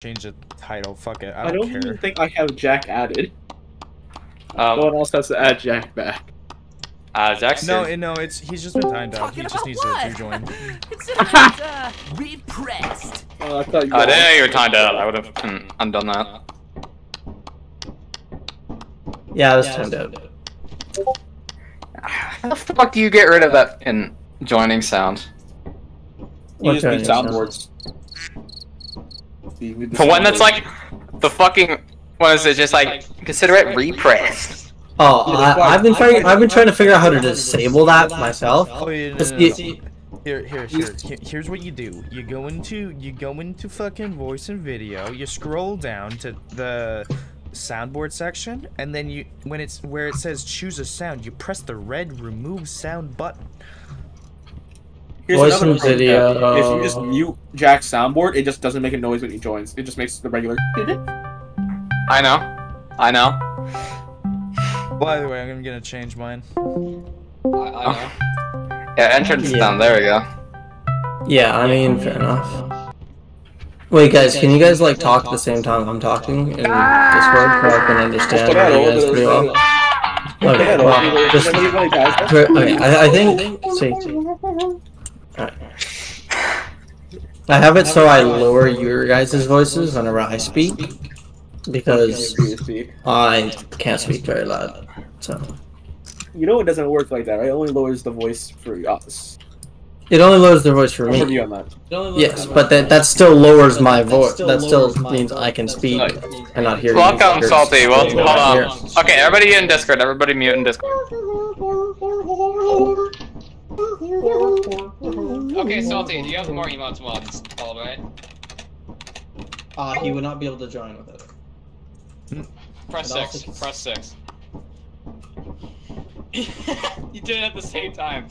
change the title. Fuck it. I I don't, don't care. even think I have Jack added. Um, no one else has to add Jack back. uh, Jackson. No, it- no, it's he's just been timed out. He just needs what? to rejoin. Consider it uh, repressed. Oh, I thought you. Oh, were- there you were timed out. I would have mm, undone that. Yeah, that's timed out. How the fuck do you get rid of that in joining sound? You just need What kind of soundboards. With the For one that's like the fucking what is it? Just like consider it repressed. Oh, Yeah, I, why- I've been figuring, I've been trying to figure out how to disable that myself. Oh yeah, no, no, no. Here, here, here, here. Here's what you do. You go into, you go into fucking voice and video. You scroll down to the soundboard section, and then you, when it's where it says choose a sound, you press the red remove sound button. Here's Voice another and pro tip. video. If you just mute Jack's soundboard, it just doesn't make a noise when he joins. It just makes the regular. I know. I know. By the way, I'm gonna change mine. I Yeah, entrance Yeah. down. There we go. Yeah, I mean, fair enough. Wait, guys, can you guys like talk at the same time I'm talking in Discord so I can understand you guys pretty well? Okay, well, just okay. I, I think. See, Alright. I have it so I lower your guys' voices whenever I speak because I can't speak very loud. So You know it doesn't work like that, right? It only lowers the voice for us. it only lowers the voice for I'll me. you on that. Yes, but that that still lowers my voice. That still means I can speak and not hear you. Welcome, You're- Salty. Well, you're hold on. Okay, everybody in Discord. Everybody mute in Discord. Okay, Salty, do you have more emotes mods installed, right? Uh, he would not be able to join with it. Press And six. also- Press six. you did it at the same time.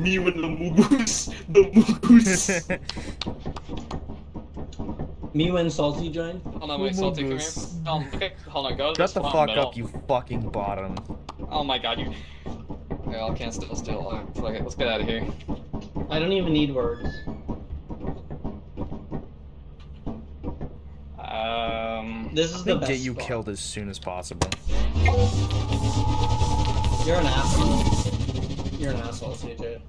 Me with the moose. The moose. Me when Salty joined? Hold on, wait, Salty, come here. Um, okay, hold on, go to Shut this the fuck middle. up, you fucking bottom. Oh my god, you. Okay, I can't still still. Fuck it, let's get out of here. I don't even need words. Um. This is the best. get you spot. killed as soon as possible. You're an asshole. You're an asshole, CJ.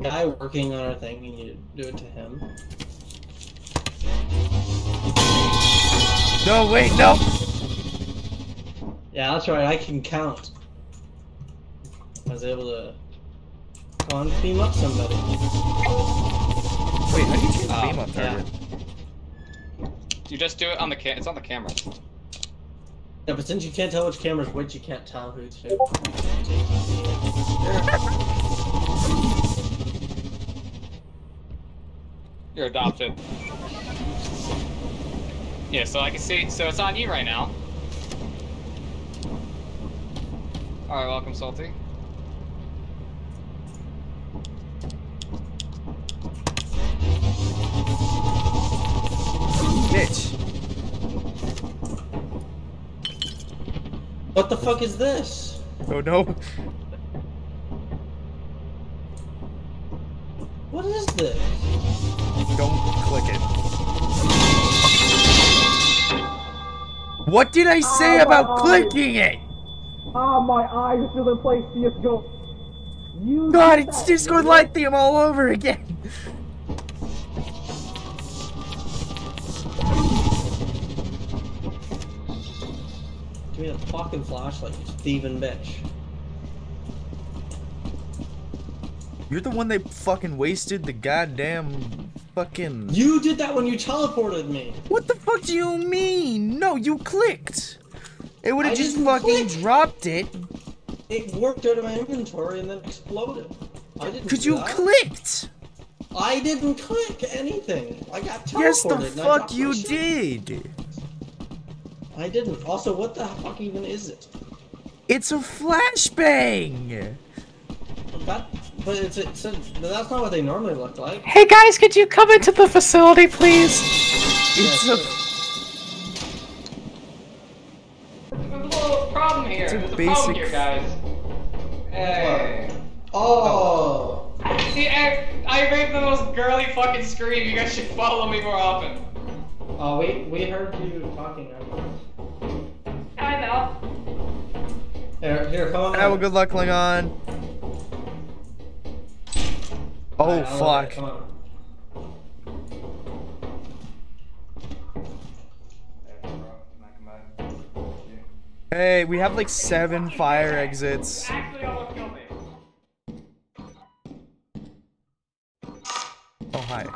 Guy working on our thing, you need to do it to him. No, wait, no. Yeah, that's right. I can count. I was able to come on, beam up somebody. Wait, how do you change the Um, beam up yeah. You just do it on the cam. It's on the camera. Yeah, but since you can't tell which camera's which, you can't tell who's who. You're adopted. Yeah, so I can see. So it's on you right now. Alright, welcome, Salty. Bitch. What the fuck is this? Oh no. What is this? Don't click it. What did I say about clicking it? Ah, my eyes still in place. CSGO. You. God, it's Discord Lithium all over again. Me a fucking flashlight, you thieving bitch. You're the one they fucking wasted the goddamn fucking. You did that when you teleported me. What the fuck do you mean? No, you clicked. It would have just fucking click. dropped it It worked out of my inventory and then exploded. I didn't. because you that. clicked. I didn't click anything. I got teleported. Yes, the fuck you did. I didn't. Also, what the fuck even is it? It's a flashbang. That, but it's, it's a, but that's not what they normally look like. Hey guys, could you come into the facility, please? It's Yeah, a. There's a little problem here. It's a There's a basic- problem here, guys. Hey. Oh. see, I, I made the most girly fucking scream. You guys should follow me more often. Oh, we we heard you talking. I know. Here, here, come on. Yeah, well, good luck, Klingon. Oh, Alright, fuck. Come on. Hey, we have like seven fire exits. Actually, almost killed me. Oh, hi.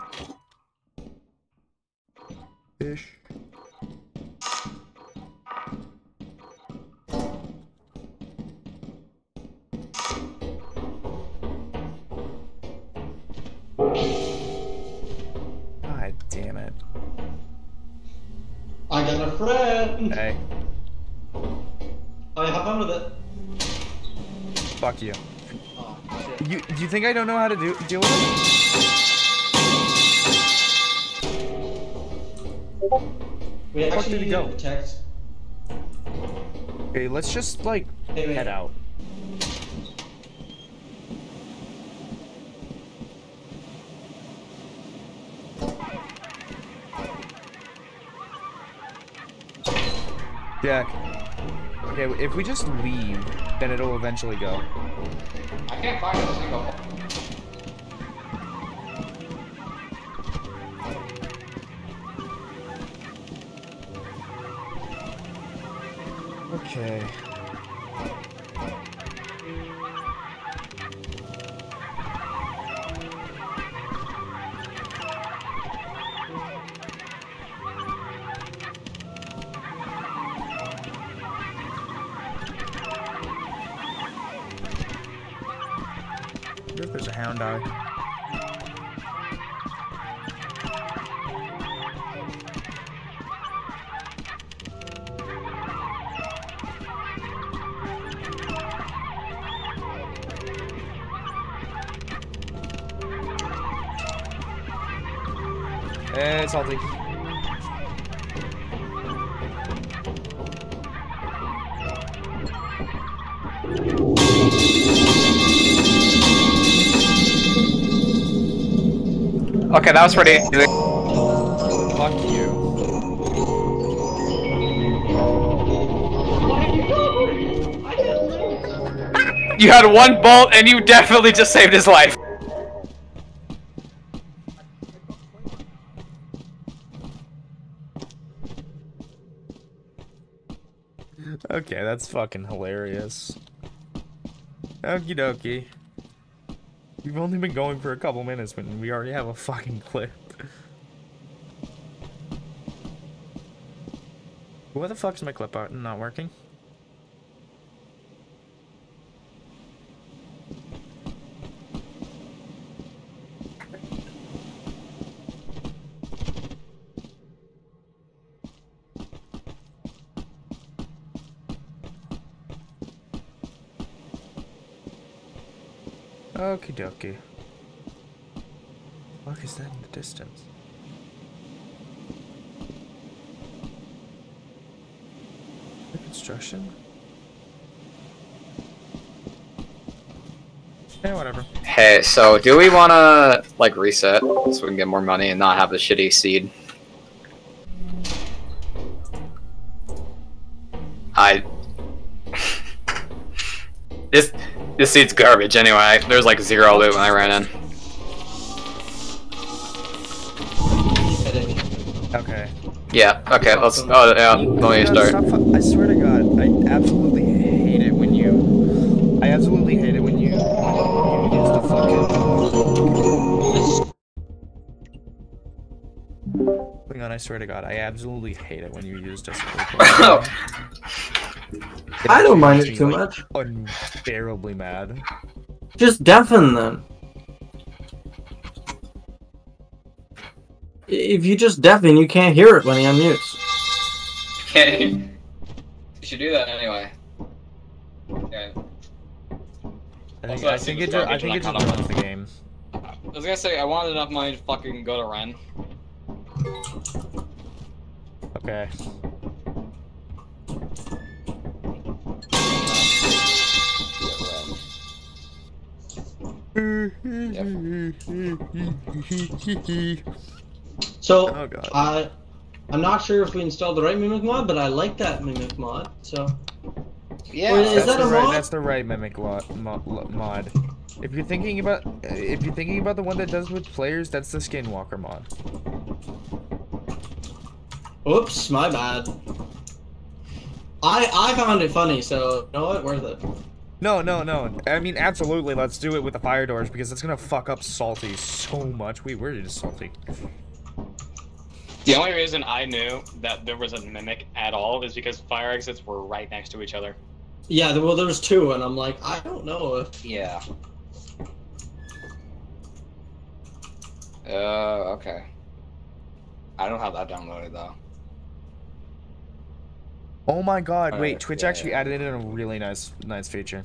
Fish. Got a friend. Hey, Oh, yeah, have fun with it. fuck you. Oh. You do you think I don't know how to do deal with it? We actually did he go? text. Okay, let's just like Hey, head out. Jack. Okay, if we just leave, then it'll eventually go. I can't find a single. Okay. That was pretty easy. Fuck you. You had one bolt and you definitely just saved his life. Okay, that's fucking hilarious. Okie dokie. We've only been going for a couple minutes, but we already have a fucking clip. What the fuck's my clip art not working? Okie dokie. What is that in the distance? The construction? Yeah, whatever. Hey, so do we want to like reset so we can get more money and not have the shitty seed? This this seed's garbage anyway. There's like zero loot when I ran in. Okay. Yeah. Okay. Let's. Oh yeah. Let me start. I swear to God, I absolutely hate it when you. I absolutely hate it when you, you use the fucking. Hang on, I swear to God, I absolutely hate it when you use Discord. I don't mind it too much. Unbearably mad. Just deafen them. If you just deafen, you can't hear it when he unmutes. Okay. You should do that anyway. Yeah. I think, Also, I I think think it it's just, I garbage think it just kinda runs the game. I was gonna say I wanted enough money to fucking go to Rend. Okay. So Oh, I, I'm not sure if we installed the right mimic mod, but I like that mimic mod. So Yeah. Wait, is That's that the a right, mod? That's the right mimic lot, mo- mod. If you're thinking about, if you're thinking about the one that does with players, that's the Skinwalker mod. oops, my bad. I I found it funny, so you know what, worth it. No, no, no. I mean, absolutely. Let's do it with the fire doors because it's gonna fuck up Salty so much. Wait, where is Salty? The only reason I knew that there was a mimic at all is because fire exits were right next to each other. Yeah, well, there was two, and I'm like, I don't know if Yeah. Uh, okay. I don't have that downloaded though. Oh my God! Wait, Alright, Twitch yeah, actually yeah. added in a really nice, nice feature.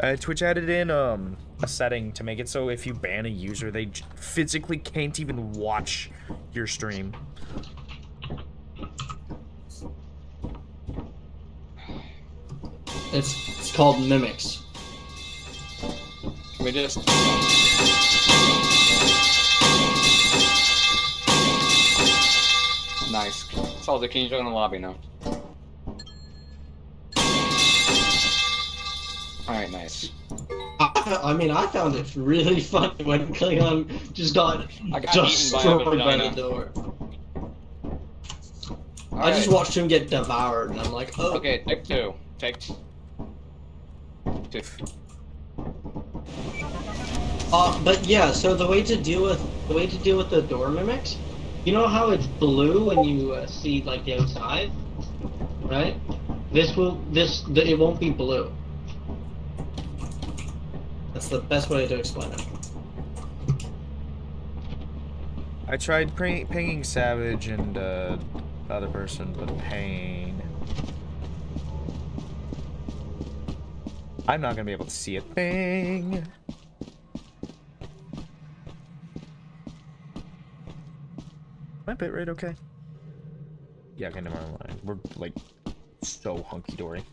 Uh, Twitch added in um a setting to make it so if you ban a user, they j- physically can't even watch your stream. it's it's called mimics. We just. Nice. Salty, can you join the lobby now? Alright, nice. I, I mean, I found it really funny when Klingon just got I got eaten by destroyed by, the door. I just watched him get devoured, and I'm like, oh. Okay, take two. Take two. Two. Uh, but yeah, so the way to deal with the way to deal with the door mimics, you know how it's blue when you uh, see like the outside, right? This will this the, it won't be blue. That's the best way to explain it. I tried pinging Savage and uh, other person, but pain. I'm not gonna be able to see a thing. My bitrate okay? Yeah, okay, never mind. We're like so hunky dory.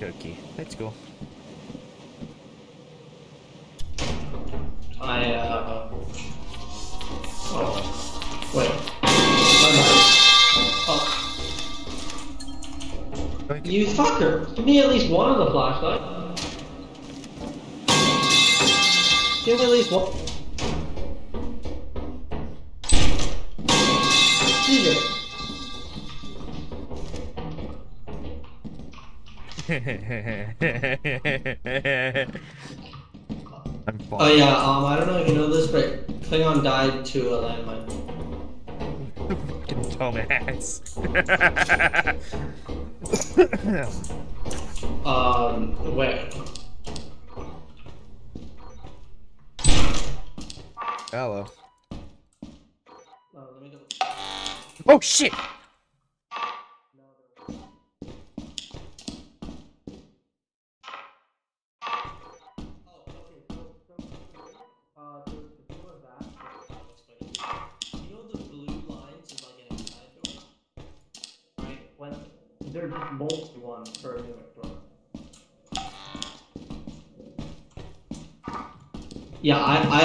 Dokie. Let's go. I uh. Oh. Wait. Oh. You fucker! Give me at least one of the flashlight. Give me at least one. Oh yeah, um, I don't know if you know this, but Klingon died to a landmine. Fucking dumbass.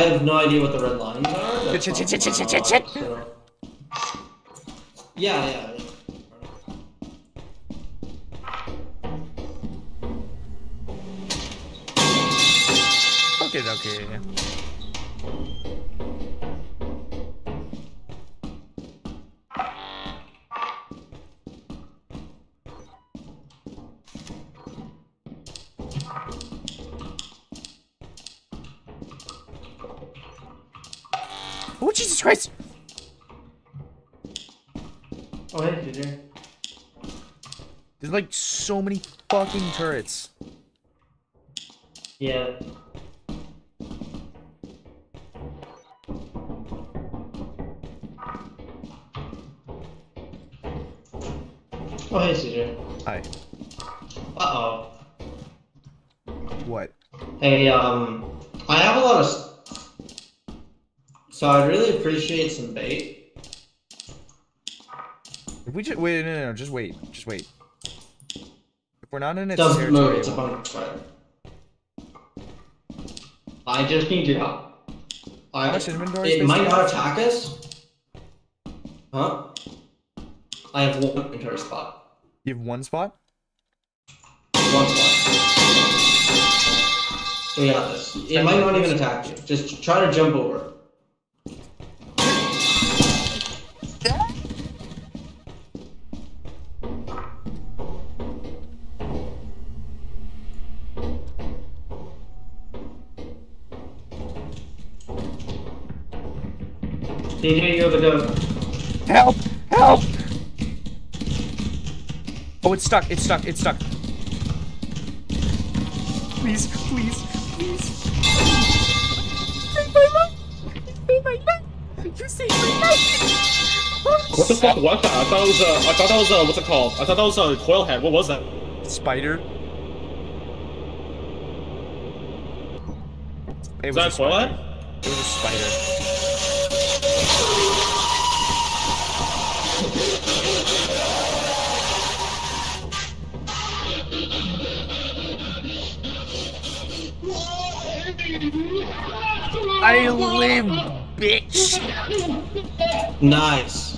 have no idea what the red lines are. that's not shit, shit, allowed, shit. so- Yeah, yeah, yeah. Okay, okay. so many fucking turrets. Yeah. Oh, hey, CJ. Hi. Uh-oh. What? Hey, um, I have a lot of... So I really appreciate some bait. If we just... Wait, no, no, no, just wait. Just wait. We're not in its Doesn't move. territory, It's a bunch spider. I just need your help. I, How much inventory it space might do you not have? attack us. Huh? I have one inventory spot. you have one spot. One spot. We got this. It might not even attack you. Just try to jump over. DJ, you're the goat. Help! Help! Oh, it's stuck. It's stuck. It's stuck. Please, please, please. Save my life! Save my life! You saved my life! What the fuck was that? I thought it was uh, I thought that was uh, what's it called? I thought that was a coil head. What was that? Spider. It Is that a a coil head? It was a spider. I live, bitch. Nice.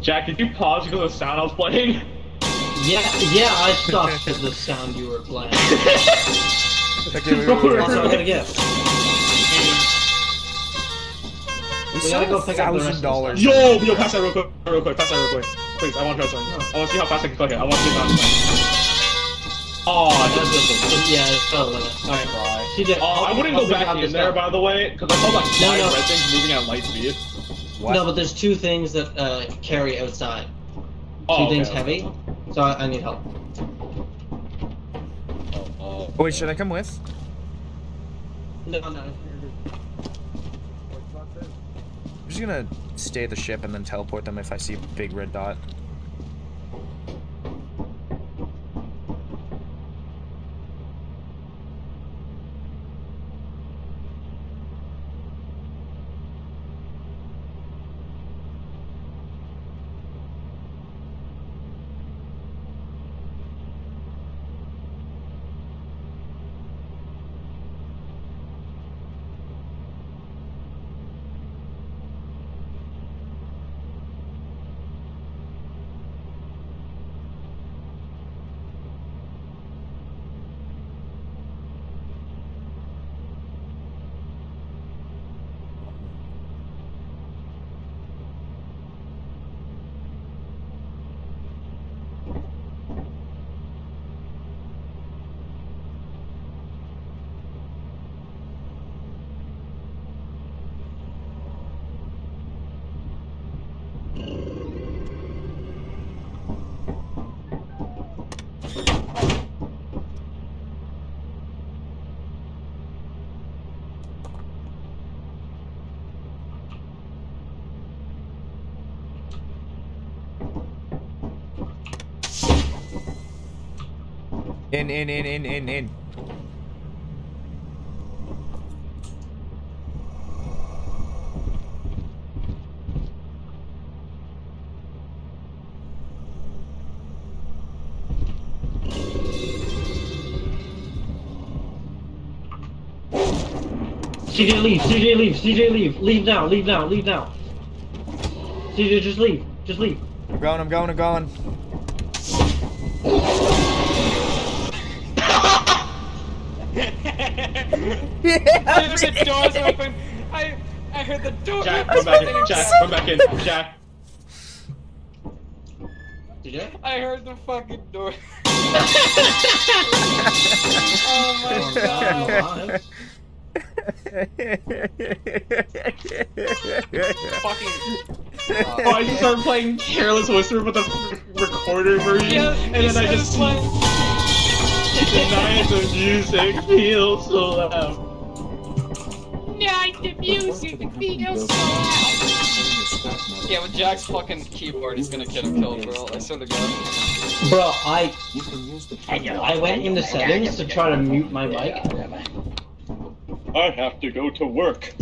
Jack, did you pause because of the sound I was playing? Yeah, yeah, I stopped at the sound you were playing. Okay, wait, wait, wait, Also, I wait. got a gift. We We gotta go a pick up the rest thousand dollars. Yo, yo, pass that real quick, real quick, pass that real quick. Please, I want to try something. I want to see how fast I can click it. I want to see how fast I can Oh, that's just Yeah, it's still a limit. Alright, Right. CJ, Oh, I wouldn't go back in this there, by the way, because I saw like No, five no. red things moving at light speed. What? No, but there's two things that uh, carry outside. Oh, two okay, things okay. heavy. So I, I need help. Oh, Oh, wait, should I come with? No, no. I'm just gonna stay at the ship and then teleport them if I see a big red dot. In, in, in, in, in, in. CJ, leave. CJ, leave. CJ, leave. Leave now. Leave now. Leave now. CJ, just leave. Just leave. I'm going, I'm going, I'm going. I heard the doors open. I I heard the door. Jack, come back in. Jack, come back in. Jack. CJ? I heard the fucking door. oh my god. Fucking. Oh, I just started playing Careless Whisper with the recorder version, Yeah, and then I just like. the night the music feels so loud. Yeah. the music feels so loud. Yeah, with Jack's fucking keyboard, he's gonna get him killed, bro. I swear to God. Bro, I I went into settings to try to mute my mic. I have to go to work.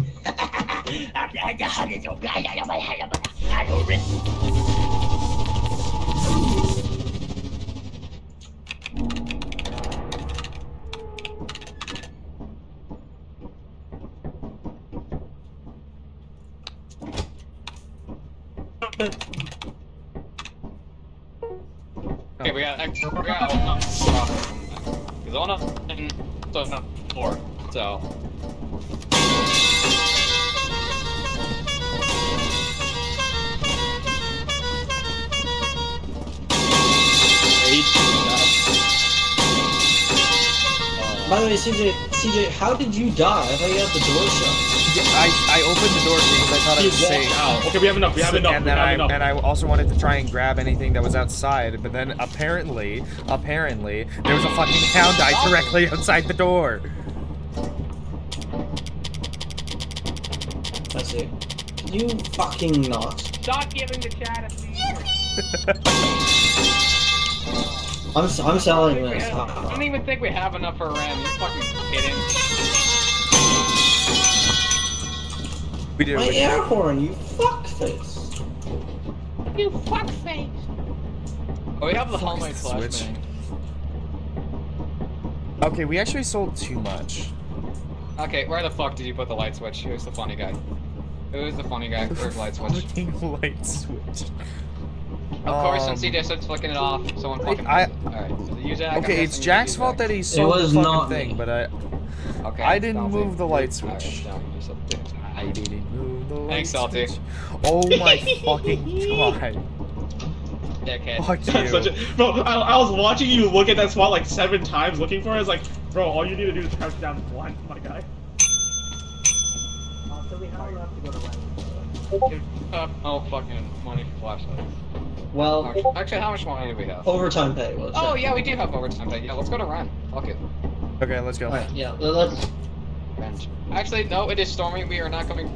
We got extra. We got. No. He's on a. and So, no, four. So. By the way, CJ, CJ, how did you die? I thought you had the door shut. Yeah, I, I opened the door because I thought I He was safe. out. Okay, we have enough. We have enough. and We then have I enough. and I also wanted to try and grab anything that was outside, but then apparently, apparently, there was a fucking hound eye directly outside the door. That's it. You fucking not. Stop giving the chat a secret. I'm s- I'm selling this. have- I don't even think we have enough for Ram. You fucking kidding? We did. My we- air horn, you fuckface. You fuckface. Oh, we have the fuck is Hallmark the slash switch? thing. Okay, we actually sold too much. Okay, where the fuck did you put the light switch? Who's the funny guy? Who's the funny guy? Where's the light switch? Fucking light switch. Of course, Um, since CJ starts flicking it off, someone fucking. I- Alright, so you Jack. Okay, it's Jack's fault Jack. that he sold was the fucking not thing, me. but I Okay. I didn't Salty. move the light switch. down, you're so bitch. I didn't move the Thanks, Salty. Oh my fucking god. Dickhead. Fuck you. such a, bro, I, I was watching you look at that spot like seven times looking for it. I was like, bro, all you need to do is crouch down blind, my guy. Uh, oh, fucking money for flashlights. Well, Actually, how much money do we have? overtime pay was. Oh, yeah, we do have overtime pay. Yeah, let's go to Rend. Fuck it. Okay, let's go. Alright, yeah, let's. Revenge. Actually, no, it is Stormy. We are not coming.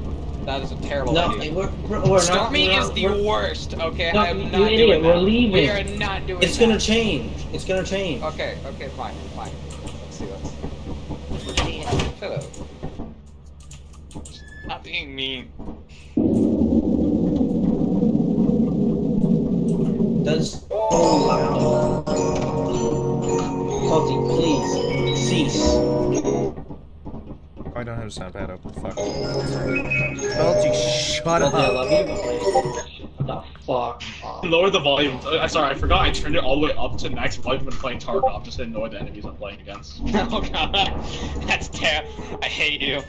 That is a terrible No, idea. we're, we're, we're. Stormy we're is not- the worst. Okay, No, I am not idiot, doing we're leaving. We are not doing it. It's that. gonna change. It's gonna change. Okay, okay, fine, fine. Let's see this. Shut up. Stop being mean. That's so loud. Salty, please cease. I don't have a sound pad. Fuck. Salty, shut Salty, I up. love you, but like, what the fuck? Lower the volume. Uh, sorry, I forgot. I turned it all the way up to max volume when playing Tarkov just to annoy the enemies I'm playing against. oh god, that's terrible. I hate you.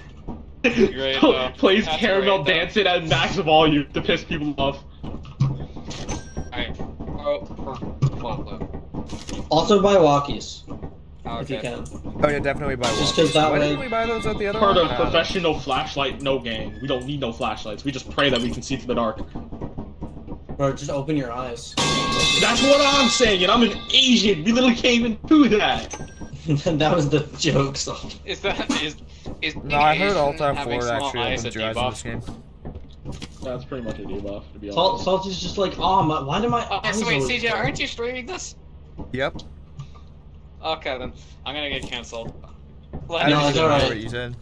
Great, though. Plays That's caramel great, dancing at max volume to piss people off. Alright. Oh, Also buy walkies, oh, if you can. Oh yeah, definitely buy one. Just 'cause that Why way- didn't we buy those at the other Part one? of professional flashlight, no game. We don't need no flashlights. We just pray that we can see through the dark. Or just open your eyes. That's what I'm saying, and I'm an Asian. We literally can't even do that. that was the joke, Salty. Is that is is No, I heard Asian all time having four actually eyes opened a your eyes in this debuff? game. That's pretty much a debuff, to be honest. Salt, honest. Salty's just like, oh, my, why do my Oh, eyes so wait, always CJ, aren't you streaming this? Yep. Okay, then I'm gonna get canceled. I Let No, didn't it's even know alright. what you said.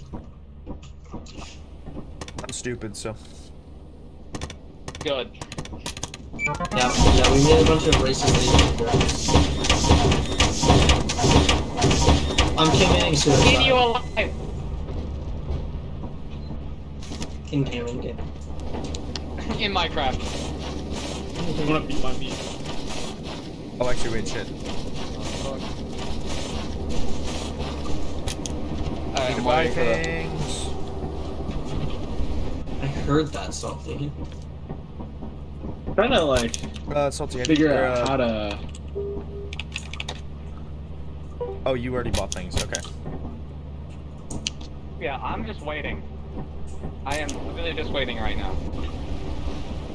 I'm stupid, so. good. Yeah, yeah, we made a bunch of racist Asian jokes. I'm committing Keep you alive. In game, in game. In Minecraft. I'm gonna beat my meat. Oh, actually, wait, shit. Alright, I'm Goodbye, waiting for the- things. I heard that, Salty. Trying to like Uh, salty. Figure out uh, how to. Oh, you already bought things. Okay. Yeah, I'm just waiting. I am really just waiting right now.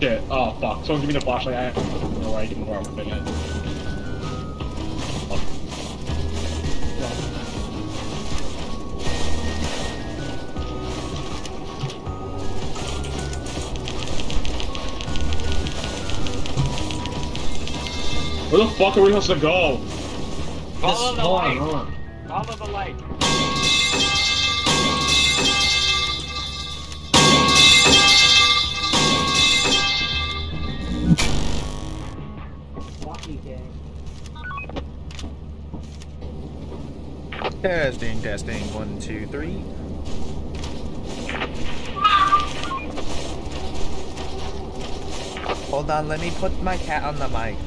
Shit. Oh fuck. Someone give me the flashlight. I don't know where I can where I'm putting it. Where the fuck are we supposed to go? Follow Just the hold on, light. hold on. Follow the light. Testing, testing. One, two, three. Hold on, let me put my cat on the mic.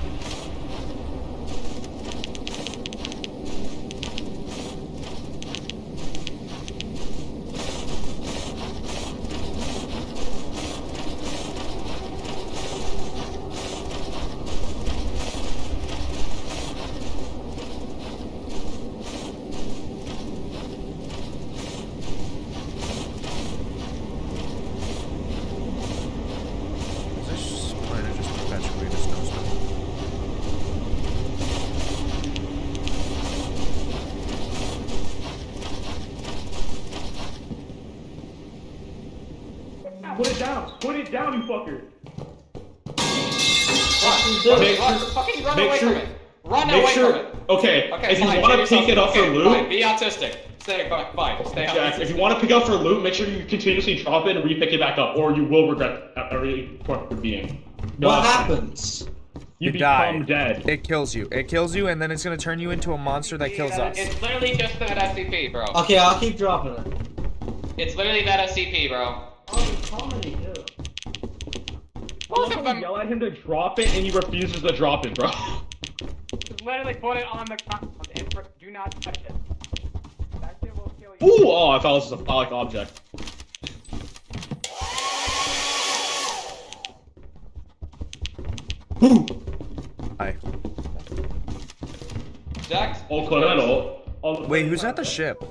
Want to pick for loot, make sure you continuously drop it and re-pick it back up, or you will regret every point for being. What happens? You, You become die. dead. It kills you. It kills you, and then it's gonna turn you into a monster that kills us. It's literally just that SCP, bro. Okay, I'll keep dropping it. It's literally that SCP, bro. Both of them. Yell at him to drop it, and he refuses to drop it, bro. Just literally put it on the con- on the input. Do not touch it. That shit will kill you. Ooh, oh, I thought this was a phallic object. Hi. Jack. Oh, Coronel. Oh, Wait, who's at the ship?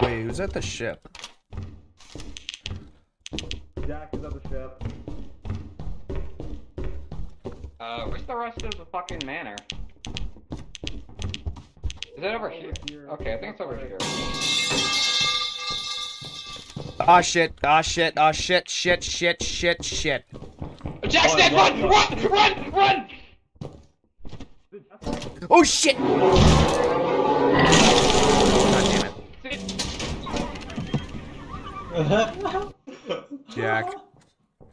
Wait, who's at the ship? Jack is at the ship. Uh, where's the rest of the fucking manor? Is it over here? Okay, I think it's over here. Ah shit, ah shit, ah shit, shit, shit, shit, shit. Jack's Oh, dead! run, Run! Run! Run! Run! Oh shit! God damn it. Jack.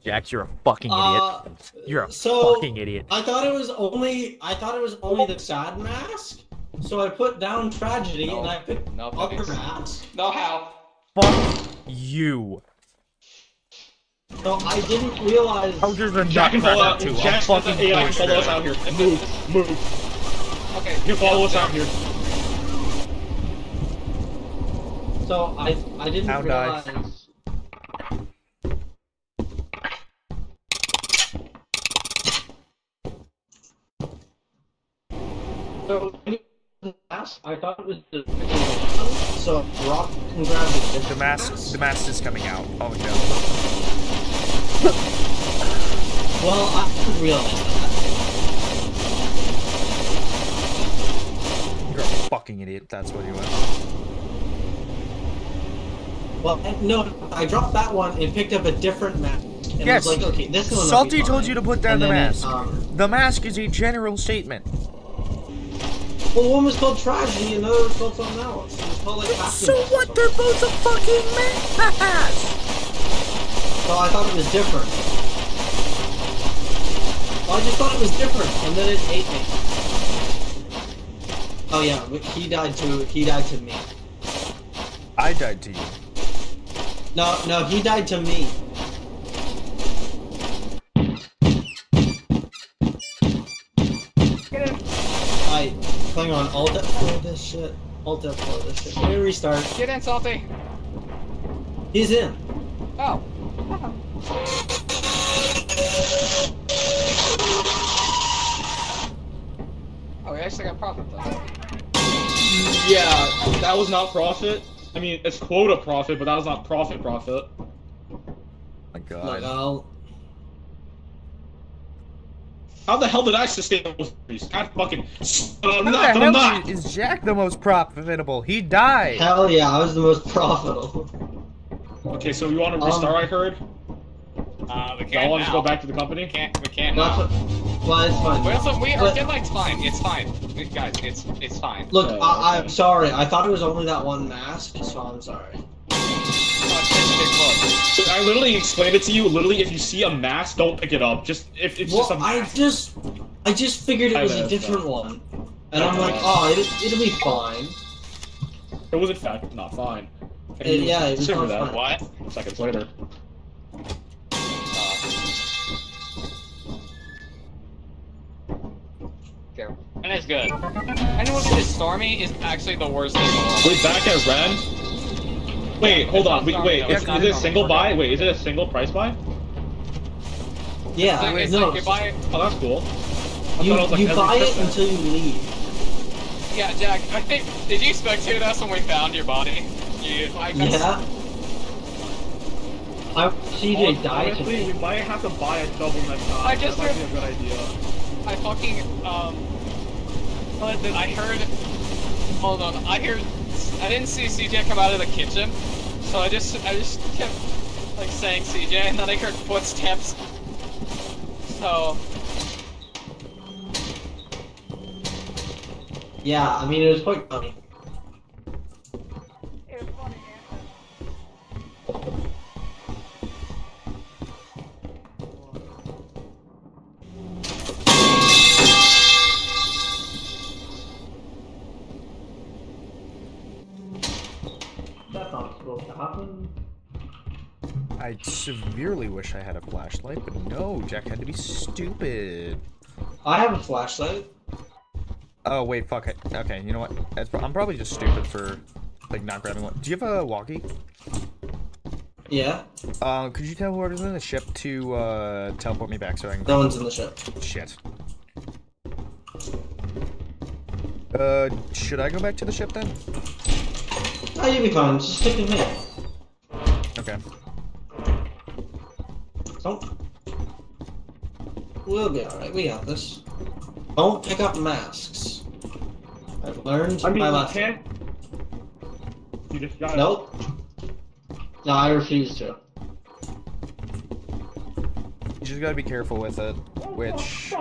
Jack, you're a fucking idiot. Uh, You're a so- fucking idiot. I thought it was only I thought it was only the sad mask. So I put down tragedy No. and I picked No, other thanks. masks. No how. Fuck you. So I didn't realize How there's a Jack can follow nutcracker out. too. Jack I'll can fucking yeah, push follow us out here. Move, move. Okay. You can follow us out here. so I I didn't How realize dies? So the mask I thought it was the so Rock can grab the The mask, the mask is coming out. Oh no. Well, I didn't realize that. You're a fucking idiot. That's what you are. Well, no, I dropped that one and picked up a different mask. And Yes. like, okay. Salty told you to put down And the then it, mask. um, The mask is a general statement. Well, one was called tragedy, and the other was called something else. It was called like So happiness or what? They're something. both a fucking mask. So I thought it was different. Well, I just thought it was different, and then it ate me. Oh yeah, he died to he died to me. I died to you. No, no, he died to me. Hang on, alt F4 this shit. Alt F4 this shit. Let me restart. Get in, Salty. He's in. Oh. Uh-huh. Oh, we actually got profit though. Yeah, that was not profit. I mean, it's quota profit, but that was not profit profit. My Look, God. I'll. How the hell did I sustain those threes? God fucking. I'm not, I'm hell not! is Jack the most profitable? He died. Hell yeah, I was the most profitable. Okay, so you want to restart? I heard. Uh, we Y'all can't want to go back to the company. We company? can't. We can't That's now. what, well, it's fine. We also, we, our But- deadline's fine. It's fine. We- Guys, it's it's fine. Look, Oh, I, okay. I'm sorry. I thought it was only that one mask, so I'm sorry. I literally explained it to you. Literally, if you see a mask, don't pick it up. Just if it's Well, just a I mask. just, I just figured it was a different fine. one, and I'm like, oh, it, it'll be fine. It was in fact not fine. And It- yeah, it was not that fine. What? seconds later. Uh, okay. And it's good. Anyone who is Stormy is actually the worst thing in. Wait, back at Rend. Wait, hold on. Wait, wait. Is, yeah, is it a single buy? Wait, is it a single price buy? Yeah, It's no, like you buy, Oh, that's cool. I you, thought it was like you buy it Christmas. until you leave. yeah, Jack. I think did you spectate us when we found your body? You, like, that's- Yeah. I CJ died Honestly, today. we might have to buy a double next time. I just that might be heard- a good idea. I fucking um. But then I heard. Hold on, I heard. I didn't see CJ come out of the kitchen, so I just I just kept like saying CJ, and then I heard footsteps. So Yeah, I mean it was quite funny. I severely wish I had a flashlight, but no, Jack had to be stupid. I have a flashlight. Oh wait, fuck it. Okay, you know what? That's, I'm probably just stupid for like not grabbing one. Do you have a walkie? Yeah, Uh, could you tell whoever's in the ship to uh, teleport me back so I can? no one's in the ship. Shit. Uh, should I go back to the ship then? Oh, you'll be fine. Just stick with me. Okay. Don't. We'll be alright. We got this. Don't pick up masks. I've learned I mean, my you lesson. can't. You just gotta. Nope. No, I refuse to. You just gotta be careful with it. Which?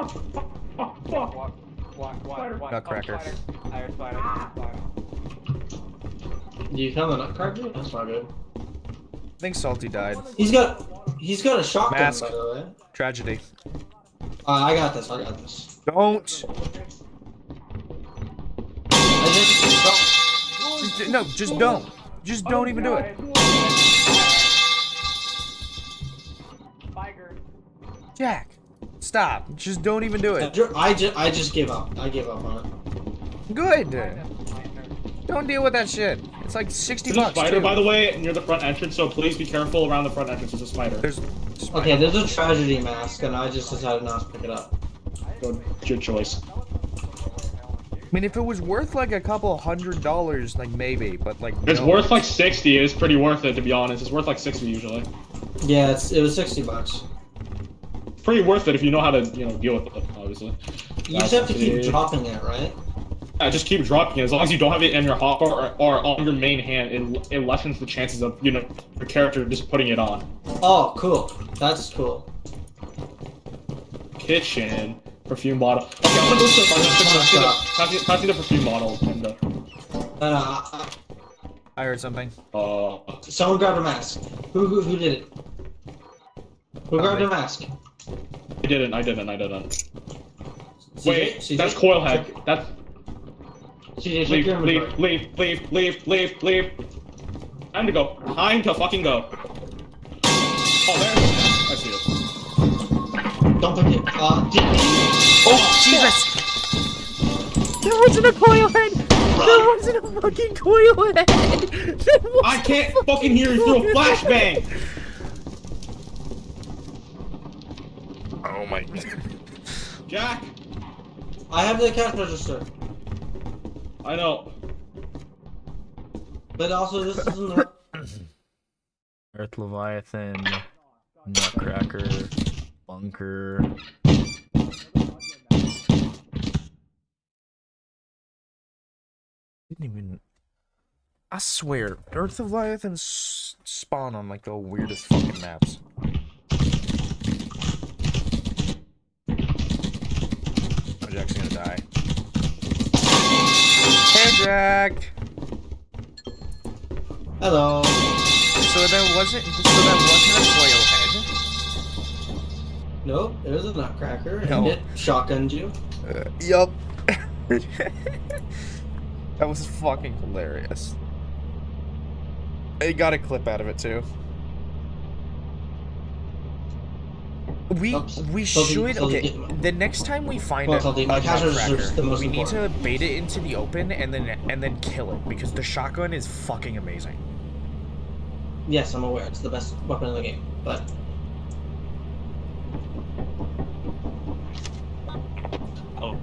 Nutcracker. Spider. Iron spider. Iron spider. Do you come a nutcracker? That's not good. I think Salty died. He's got. He's got a shotgun, Mask. by the way. Tragedy. Uh, I got this. I got this. Don't. I just. No, just don't. Just don't even do it. Jack, stop. Just don't even do it. I just. I just gave up. I gave up on it. Good. Don't deal with that shit. It's like 60 There's a spider, too. by the way, near the front entrance, so please be careful around the front entrance. There's a spider. There's. Okay, there's a tragedy mask, and I just decided not to pick it up. Good, good choice. I mean, if it was worth like a couple hundred dollars, like maybe, but like. It's no. worth like 60. It's pretty worth it, to be honest. It's worth like 60 usually. Yeah, it's, it was sixty bucks. Pretty worth it if you know how to, you know, deal with it, obviously. You just have to keep dropping it, right? Yeah, just keep dropping it. As long as you don't have it in your hopper or, or on your main hand, it, it lessens the chances of, you know, your character just putting it on. Oh, cool. That's cool. Kitchen. Perfume bottle. Okay, I'm gonna go to the front entrance. Pass me the- pass me- the perfume bottle. And, uh, No, no, I, I heard something. uh, someone grabbed a mask. Who, who, who did it? Who grabbed a mask? I didn't, I didn't, I didn't. CJ? Wait, CJ? that's Coilhead. That's CJ, check leave, your leave, leave, leave, leave, leave, leave. Time to go. Time to fucking go. Oh, there. I see it. Don't pick it. Uh, did, Oh, Jesus! There wasn't a coil head! There wasn't a fucking coil head! There was I can't fucking hear you through a flashbang. Oh my. Jack, I have the cash register, I know. but also this isn't the. Earth Leviathan, Nutcracker, Bunker. Didn't even. I swear, Earth Leviathans spawn on like the weirdest fucking maps. Jack! Hello. So that wasn't. So that wasn't a coil head. Nope, it was a nutcracker, No. and it shotgunned you. Uh, yup. that was fucking hilarious. I got a clip out of it too. We Oops. we Salty- should salty okay. The next time we find Well, a, salty, a my cash register nutcracker, we need to bait it into the open and then and then kill it because the shotgun is fucking amazing. Yes, I'm aware. It's the best weapon in the game, but Oh.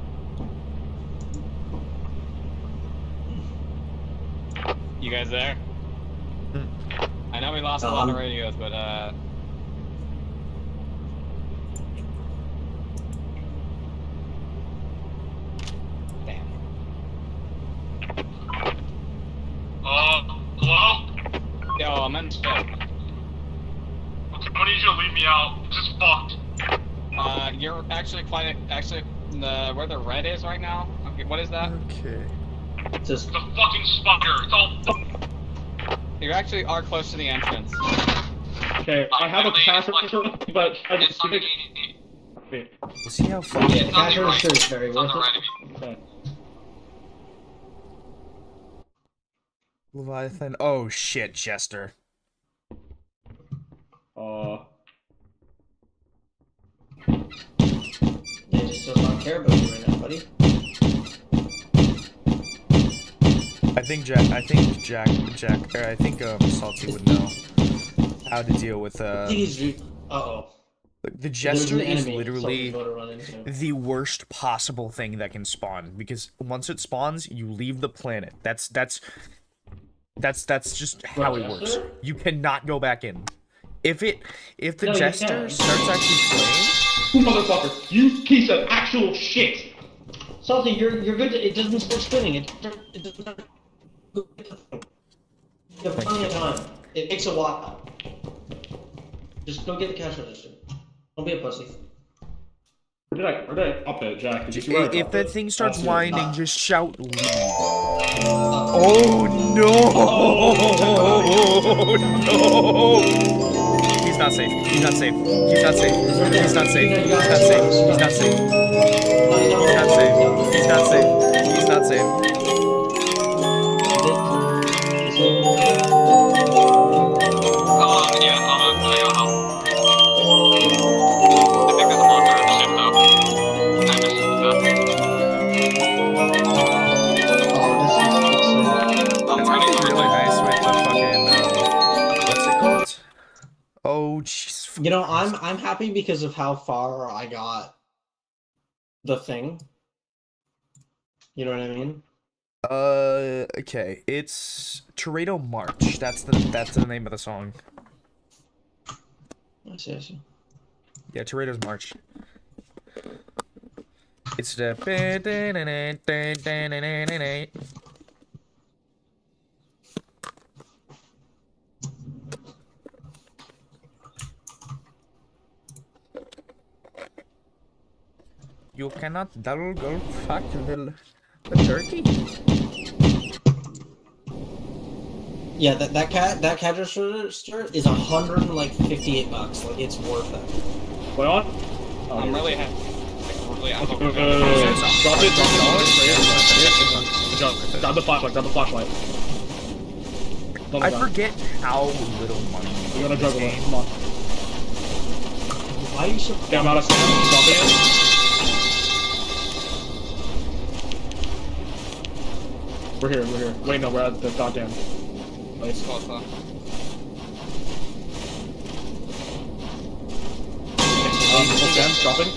You guys there? I know we lost a lot of Um, radios, but uh. Damn. Uh, hello? Yo, I'm in shit. I need you to leave me out. This is fucked. Uh, you're actually quite actually the where the red is right now. Okay, what is that? Okay. It's just The fucking spider. It's all. You actually are close to the entrance. Okay, I have a cash register, but I just on the, Wait, We'll see how far. yeah, it's on the right. is very worth it. right of you. okay. Leviathan. Oh shit, jester. Uh, They just does not care about you right now, buddy. I think Jack. I think Jack. Jack. Or I think um, Salty would know how to deal with uh. These uh oh. The jester is literally the worst possible thing that can spawn because once it spawns, you leave the planet. That's that's that's that's just how it works. You cannot go back in. If it if the No, jester starts actually playing, you motherfucker, you piece of actual shit. Salty, you're you're good. To, it doesn't start spinning. It it does not. You have plenty of time. It takes a while. Just go get the cash register. Don't be a pussy. Where did I, where did I up it, Jack? Did you see where I if that it? thing starts I'll see it. whining, just shout leave. Uh, Oh no! No! He's not safe. He's not safe. He's not safe. He's not safe. He's not safe. He's not safe. He's not safe. He's not safe. He's not safe. You know, I'm I'm happy because of how far I got the thing. You know what I mean? Uh, okay. It's Torado March. That's the that's the name of the song. I see, I see. Yeah, Toredo's March. It's the. You cannot double go fuck the, the turkey. Yeah, that that cat that cat register is a hundred and like fifty eight bucks. Like it's worth it. What on? Oh, I'm really happy. Like, really, I'm Uh, hoping- drop it, drop it. Good job. Grab the flashlight, grab the flashlight. Oh I God. forget how little money We're you gonna get in juggle it. Come on. Why are you so? Okay, I'm out of sand. Dropping it. We're here, we're here. Wait, no, we're at the goddamn place. Close, close. Um, full sand, dropping.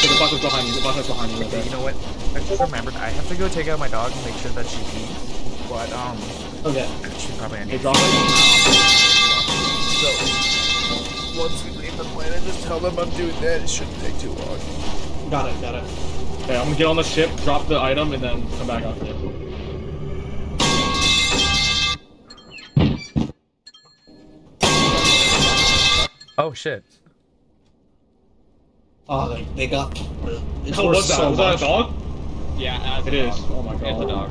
Okay, the flashlight's behind you, the flashlight's behind you right Okay, there. you know what? I just remembered. I have to go take out my dog and make sure that she pees. But um, Okay. she probably Okay, needs. dropping. So once we leave the planet, just tell them I'm doing that. It shouldn't take too long. Got it. Got it. Okay, I'm gonna get on the ship, drop the item, and then come back up here. Oh shit. Oh, they, got. It's oh, what's that? So was that a dog? Yeah, it is. Dog. Oh my god. It's a dog.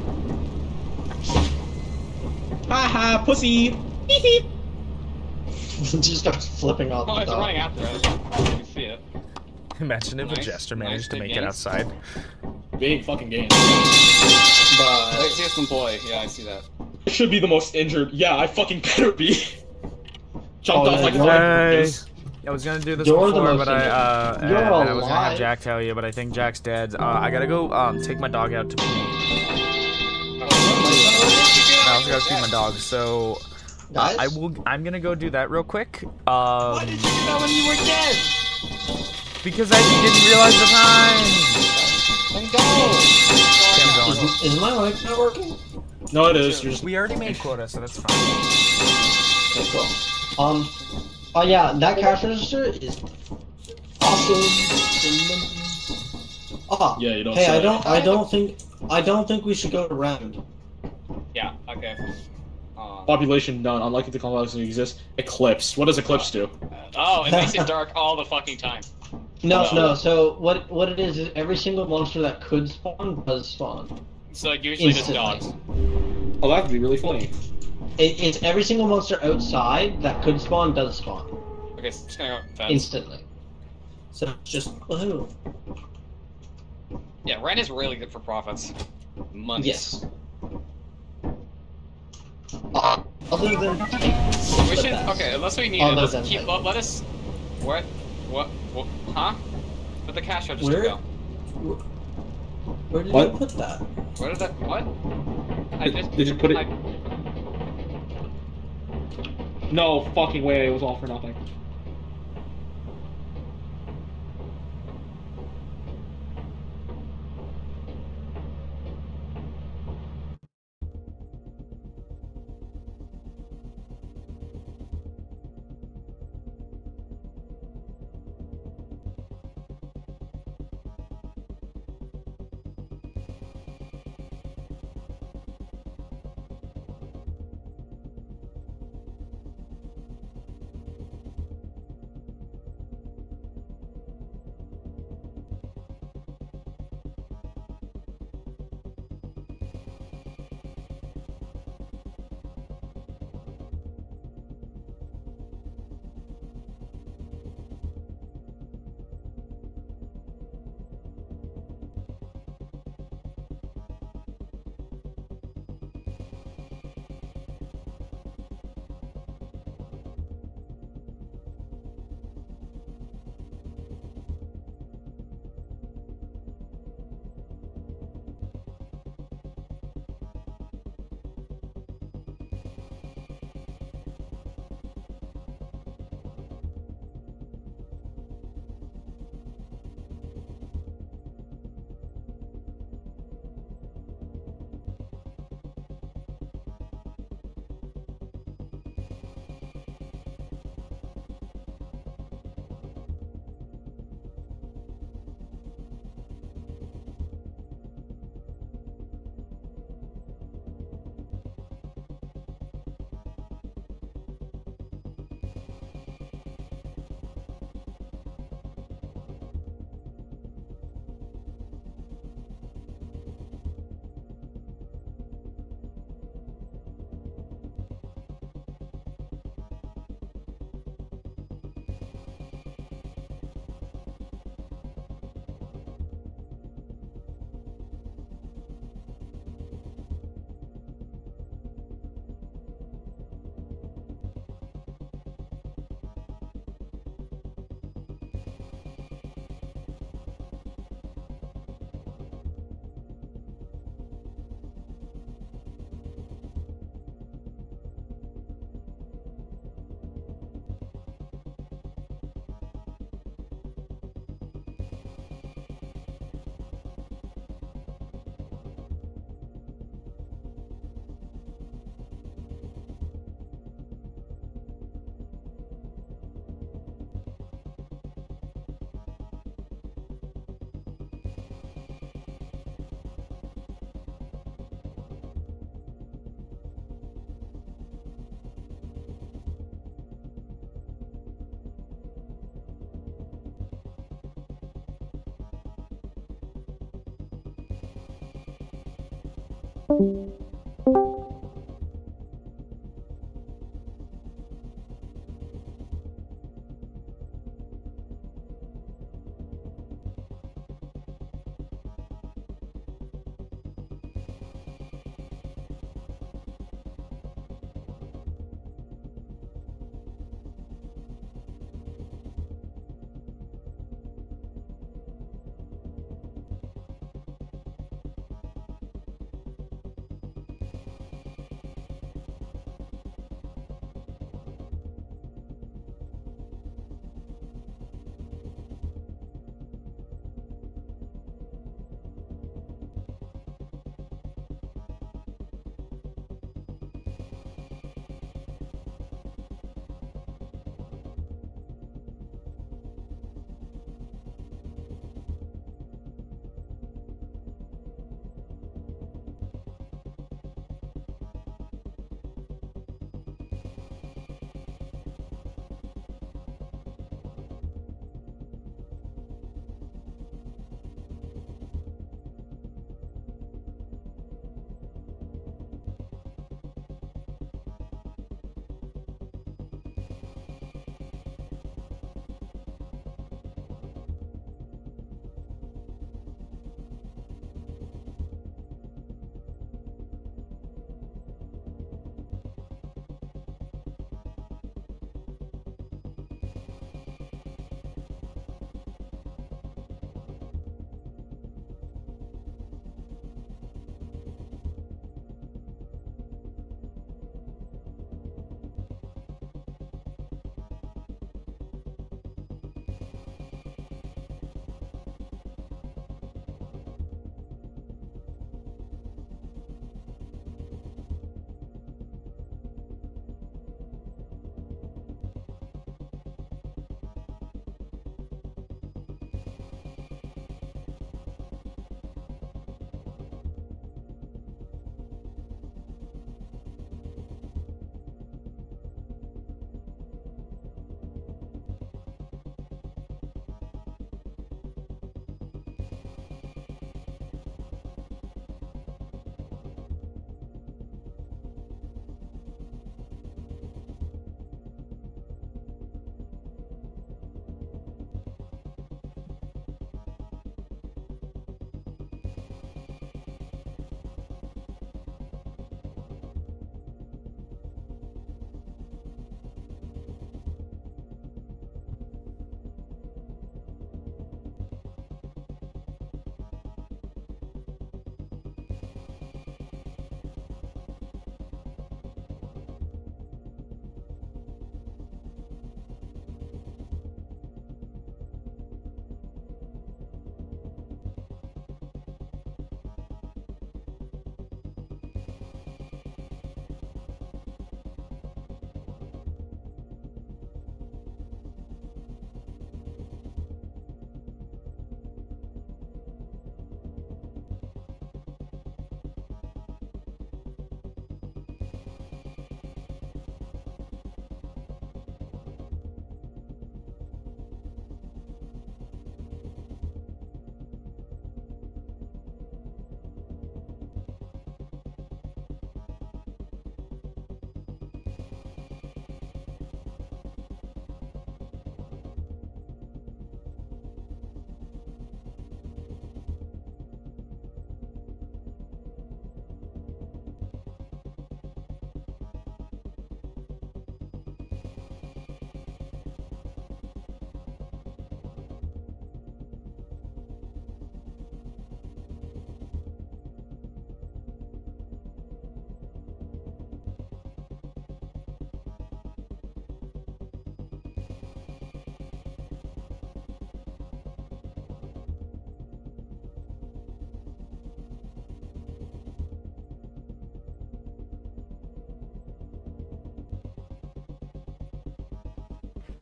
Haha, pussy! Hee hee! just starts flipping off. Oh, the it's dog. running after us. You see it. Imagine if a Nice, jester nice, managed to big make it outside. Big fucking game. I But see some boy. Yeah, I see that. I should be the most injured. Yeah, I fucking better be. Jumped Oh, off like yeah. five Hey. inches. I was gonna do this You're before, but I uh, injured. You're and I was gonna have. Jack tell you, but I think Jack's dead. Uh, I gotta go um take my dog out to pee. I also gotta feed my dog, so guys, I will. I'm gonna go do that real quick. Um, Why did you do that when you were dead? Because I didn't realize the time. Then go. Okay, I'm going. is, is my mic not working? No, it is. You're just. We already made quota, so that's fine. Okay, cool. Um, oh yeah, that cash register is awesome. Oh, Yeah, you don't. hey, I don't, I don't think, I don't think we should go to round. Yeah. Okay. Um, Population none. Unlikely to complexity exist. Eclipse. What does eclipse do? oh, it makes it dark all the fucking time. No, no. So what, what it is is every single monster that could spawn does spawn. So like, usually just Instantly. dogs. Oh, that'd be really funny. It, it's every single monster outside that could spawn does spawn Okay, so just gonna go fence. instantly. So it's just woohoo. Yeah, Rend is really good for profits. Money. Yes. Uh, other than We should. Okay, unless we need it, let's keep. Let, let us. What? What? What? Huh? Where'd the cash register Where- go? Where did What? you put that? Where did that? What? I Did- just. did you put it- I, No fucking way. It was all for nothing.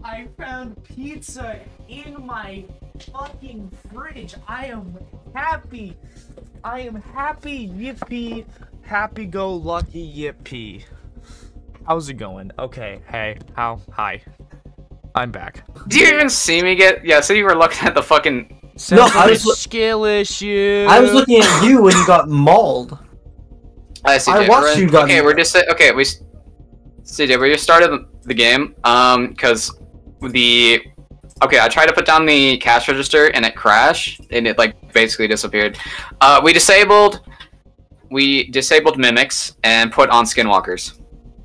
I found pizza in my fucking fridge. I am happy. I am happy. Yippee. Happy go lucky. Yippee. How's it going? Okay. Hey. How? Hi. I'm back. Do you even see me get? Yeah, so you were looking at the fucking. No, I was loo- skill issue. I was looking at you when you got mauled. I see. I watched you guys- Okay, we're just okay. We, s- CJ, we just started the game. Um, because the okay, I tried to put down the cash register and it crashed and it like basically disappeared. Uh, we disabled, we disabled mimics and put on skinwalkers.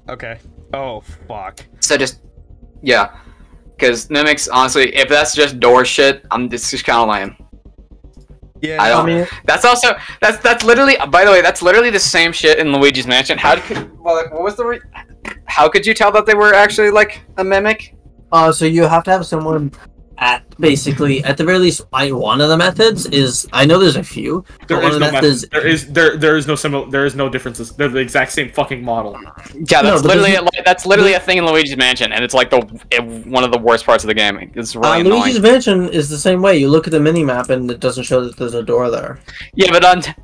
Okay. Oh fuck. So just yeah, because mimics honestly, if that's just door shit, I'm it's just kind of lame. Yeah. I I don't- mean, That's also that's that's literally. By the way, that's literally the same shit in Luigi's Mansion. How could well, like, what was the? Re- how could you tell that they were actually like a mimic? Uh, so you have to have someone at basically at the very least. I one of the methods is I know there's a few. There but one is of no the method. methods. There is there there is no simil- there is no differences. They're the exact same fucking model. Yeah, that's but literally there's- like, that's literally a thing in Luigi's Mansion, and it's like the it, one of the worst parts of the game. It's really Uh, annoying. Luigi's Mansion is the same way. You look at the mini map and it doesn't show that there's a door there. Yeah, but on.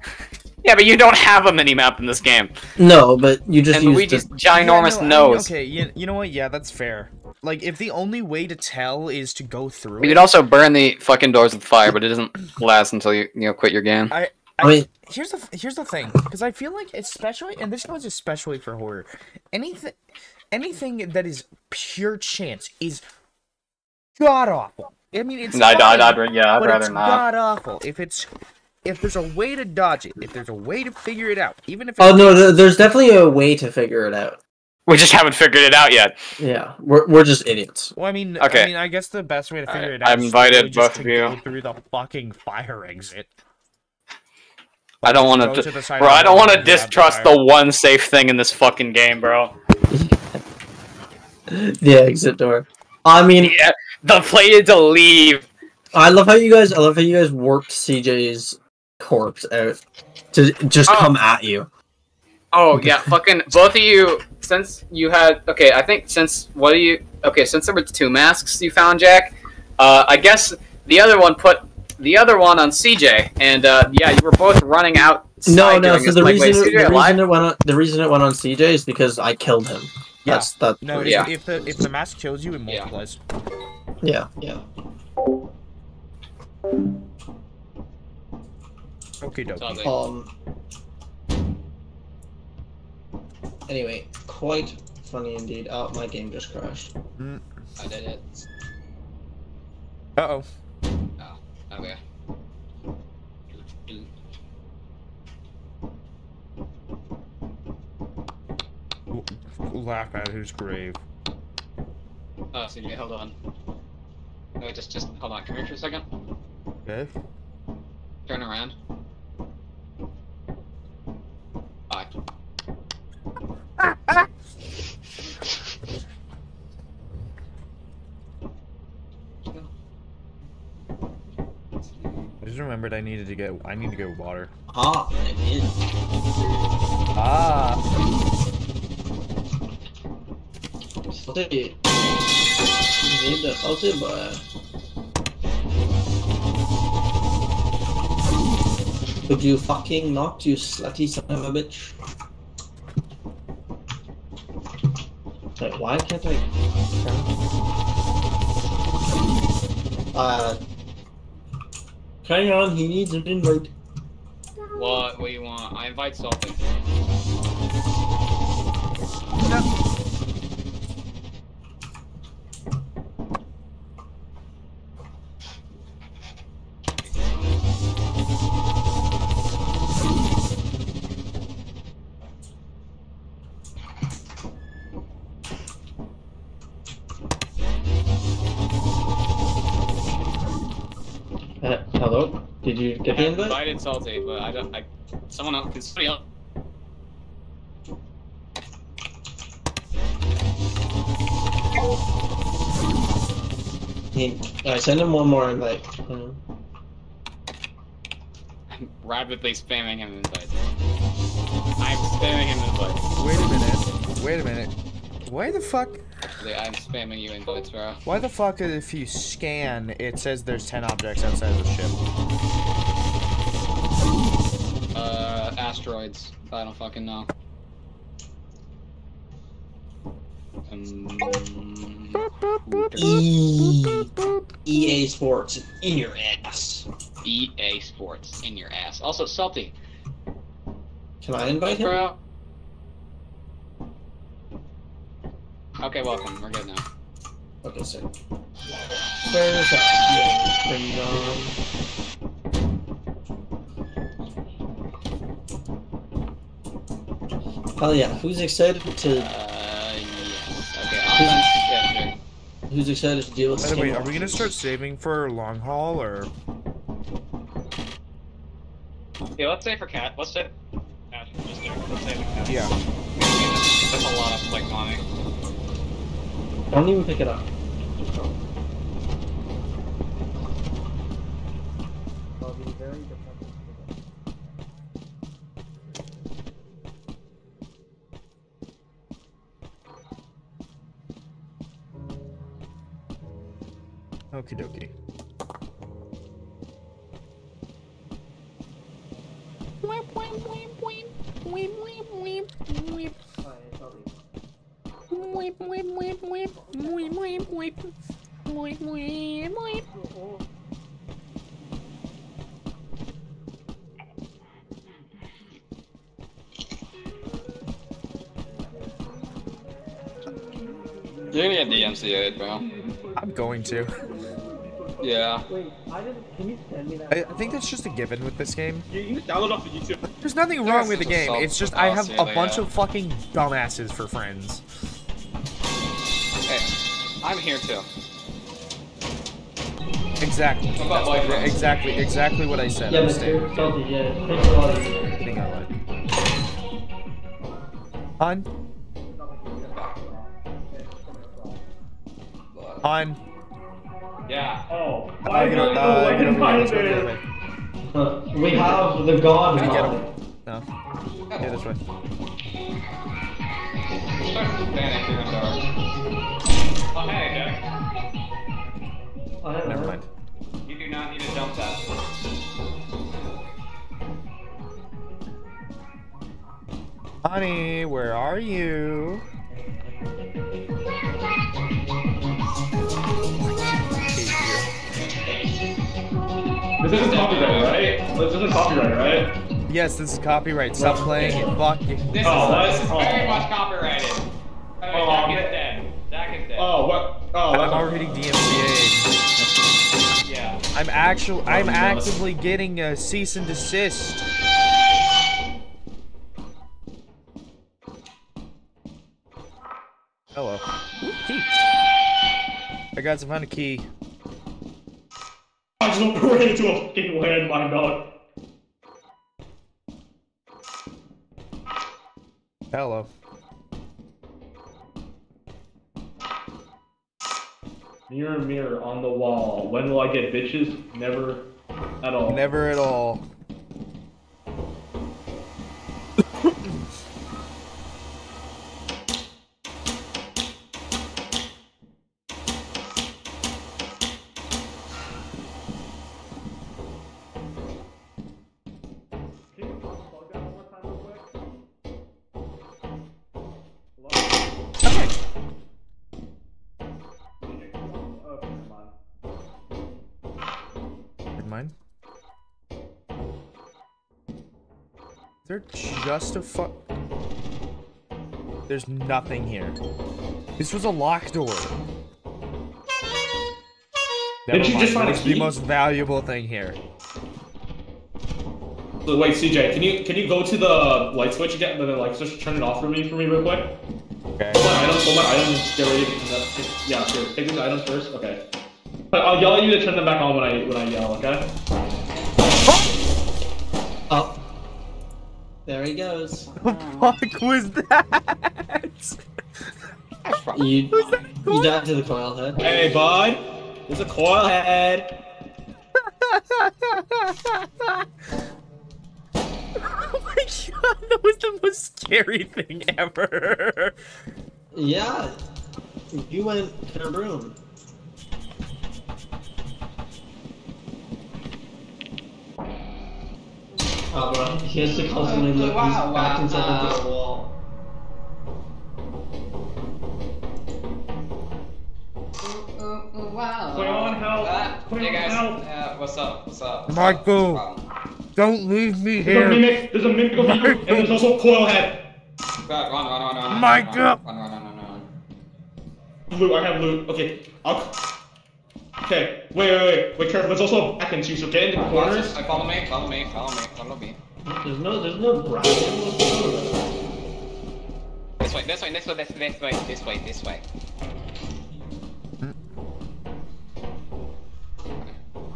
Yeah, but you don't have a mini map in this game, No, but you just and use Luigi's the- ginormous Yeah, no, I mean, nose. okay, you, you know what? Yeah, that's fair. Like, if the only way to tell is to go through You it, could also burn the fucking doors with fire, but it doesn't last until you you know quit your game. I, I mean, here's the here's the thing, because I feel like especially, and this goes especially for horror, anything anything that is pure chance is god awful. I mean, it's I'd, I'd, fine, I'd, yeah, I'd but rather it's not. god awful. If it's if there's a way to dodge it, if there's a way to figure it out, even if oh it no, takes- th- there's definitely a way to figure it out. We just haven't figured it out yet. Yeah, we're we're just idiots. Well, I mean, Okay. I mean, I guess the best way to figure Alright, it out. I'm is invited literally just both to of you. Go through the fucking fire exit. I don't want to, to bro. I don't want to building, grab the distrust the one safe thing in this fucking game, bro. The exit door. I mean, Yeah, the play to leave. I love how you guys. I love how you guys worked CJ's corpse out to just Oh. come at you. Oh yeah, fucking both of you. Since you had okay, I think since what do you okay? Since there were two masks you found, Jack. Uh, I guess the other one put the other one on CJ, and uh, yeah, you were both running out. No, no. So the like, wait, reason, CJ the alive? reason it went on, the reason it went on CJ is because I killed him. Yeah. That's that. No, Yeah. if, if the if the mask kills you, it Yeah. multiplies. Yeah, yeah. Okay, dokie. Um. Anyway, quite funny indeed. Oh, my game just crashed. I did it. Uh oh. Okay. Laugh at his grave. Oh, CJ, hold on. Wait, just, just hold on. Come here for a second. Okay. Turn around. I just remembered I needed to get. I need to get water. Ah, it is. Ah. Salty. Need the salty boy. Would you fucking not, you slutty son of a bitch? Wait, why can't I? Uh. Hang on, he needs an invite. What? What do you want? I invite Salty. Did you I the invite? invited Salty, but I don't. I. Someone else. Can somebody else? He, I send him one more invite. Hmm. I'm rapidly spamming him invites. I'm spamming him invites. Wait a minute. Wait a minute. Why the fuck? I'm spamming you invites, bro. Why the fuck if you scan, it says there's 10 objects outside of the ship? Asteroids. I don't fucking know. Um, E EA Sports in your ass. EA Sports in your ass. Also, Salty. Can I invite him? Out? Okay, welcome. We're good now. Okay, sick. Where's that? Yeah, bring it on. Oh yeah, who's excited to Uh, yes. Okay, offense. Yeah, sure. who's excited to deal with By the way, are we gonna start saving for long haul or? Yeah, let's say for cat. Let's say. Cash register. Let's say for cat. Yeah. That's a lot of like money. Don't even pick it up. Okie dokie. You're gonna get DMCA'd, bro. I'm going to. Yeah. I, I think that's just a given with this game. You, you can download off of YouTube. There's nothing wrong it's with the game. It's just I have a self-propagating, bunch yeah. of fucking dumbasses for friends. Hey, I'm here too. Exactly. What about That's what- exactly. Exactly what I said. Yeah, I'm but staying you're with you. salty, yeah. Take a lot of you. I think I lied. On. On. Yeah. Oh, why get not o- go like get in over here, this way, private? this way. Huh, We have the god Can we get mod. him? No. Yeah, this way. Start banning here in dark. Oh hey, Jack. I don't Never mind. You do not need a jump test. Honey, where are you? This isn't copyright, right? This isn't copyright, right? Yes, this is copyright. Stop playing it. Fuck you. This Oh, is what? this is Oh. very much copyrighted. Jack man. is dead. Jack is dead. Oh, what? Oh, I'm what? already DMCA. Yeah. I'm actual. I'm no. actively getting a cease and desist. Hello. Key. I got some kind of key. Just ran into a fucking landmine, dog. Hello. Mirror, mirror on the wall. When will I get bitches? Never at all. Never at all. Just a fuck. There's nothing here. This was a locked door. Never Didn't you just find a was the most valuable thing here. So wait, CJ, can you can you go to the light switch again, and then like just turn it off for me for me real quick? Okay. Hold my items, hold my items, get ready to. Yeah, sure. Take these items first. Okay. But I'll yell at you to turn them back on when I when I yell. Okay. He goes. What the fuck was that? You, that you died to the coil head. Hey, bud. There's a coil head. oh my god, that was the most scary thing ever. Yeah. You went kaboom. Oh, bro. He has to constantly look Wow, back wow, himself into wow. the wall. Wow. Cleon, help. Uh, hey guys, help. uh, what's up? What's up? What's Marco. Up? What's the problem? Don't leave me There's a here. mimic. There's a mimic of you, and there's also coil head. Run, run, run, run, run. My run, Run, run, run, run, run. Loot. I have loot. Okay. I'll. Okay. Wait, wait, wait. Wait, careful. There's also a back and too. So get into corners. Uh, Follow me, follow me, follow me, follow me. There's no, there's no bracken. This way, this way, this way, this way, this way, this way, this way.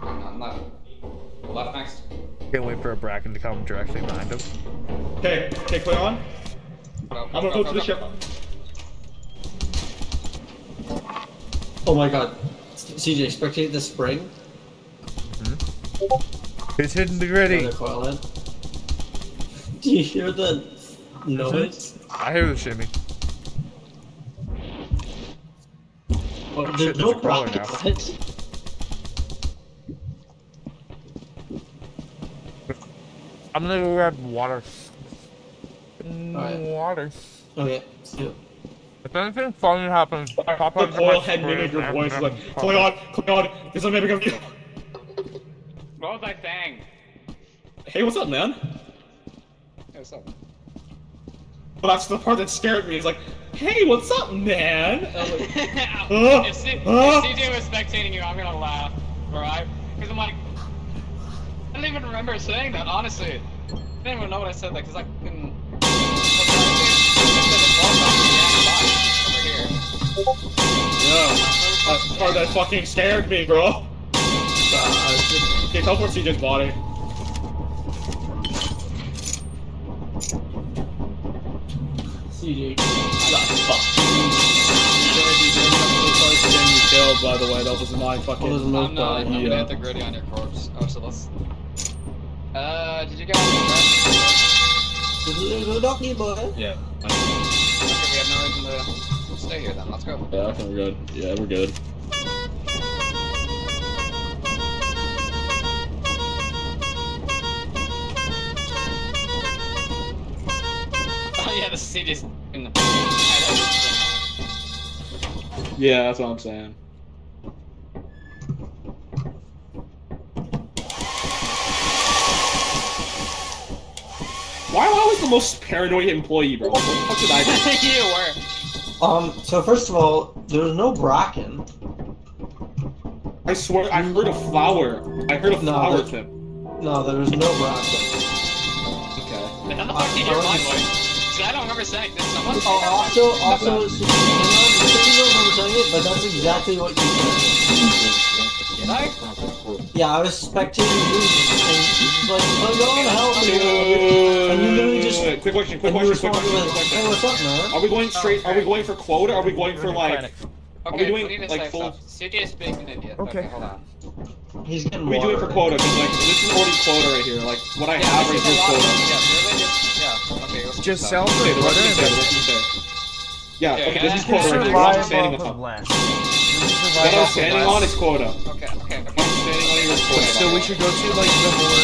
No, no. Left next. Can't wait for a bracken to come directly behind him. Okay. Okay. Play on. Go, I'm gonna go to the ship. Oh my god. CJ, spectate the spring. It's hitting the gritty. Another coil head. Do you hear the noise? I hear the shimmy. Oh, there's no problem. I'm gonna go grab water. Mm, Alright. Water. Okay, let's do it. If anything funny happens, pop The out coil head mimic your voice is like, play on, play on. There's a mimic of you. What was I saying? Hey, what's up, man? Hey, what's up? Well, that's the part that scared me. It's like, hey, what's up, man? And I was like, if, C- if CJ was spectating you, I'm gonna laugh, right? Because I'm like, I don't even remember saying that, honestly. I didn't even know what I said, like, because I couldn't. Yeah, that's the part that fucking scared me, bro. Uh, I was just- Okay, teleport CJ's body. CJ. Killed, by the way, that was my fucking. Oh, I'm not. I'm Yeah. gonna hit the gritty on your corpse. Oh, so let's. Uh, did you guys? There's a doggy boy. Yeah. Okay, we have no reason to stay here then. Let's go. Yeah, okay, we're good. Yeah, we're good. Oh yeah, the CJ's. in the- Yeah, that's what I'm saying. Why am I always the most paranoid employee, bro? What the fuck did I do? you were. Um, so first of all, there's no bracken. I swear, I heard a flower. I heard a No, flower that- tip. No, there's no bracken. Okay. Then how the fuck did you hear I- I my was- voice? 'Cause I don't remember saying this. Someone Oh, also, also, so, I know you don't remember saying it, but that's exactly what you said. Did I? Yeah, I was spectating you, and you was like, oh, go on, help me. And you literally just, and Quick question, quick question, quick question, with, quick hey, what's up, man? Are we going straight? Are we going for quota? Are we going for like? Okay, we doing, we like, full- stuff. CJ is being an idiot. Okay. hold on. He's getting What are we doing water. for quota? Because like this is already quota right here. Like what I have right here is is a lot of- quota. Yeah, really just, yeah. Okay, Just do sell that. for Okay, the rest quota is and fair. then The rest is fair. Yeah, Yeah, okay, this is quarter right here. yeah, What I'm standing on. of less. What I'm standing on is quota. Okay, okay, okay. I'm standing on here is quota. So we should go to like the more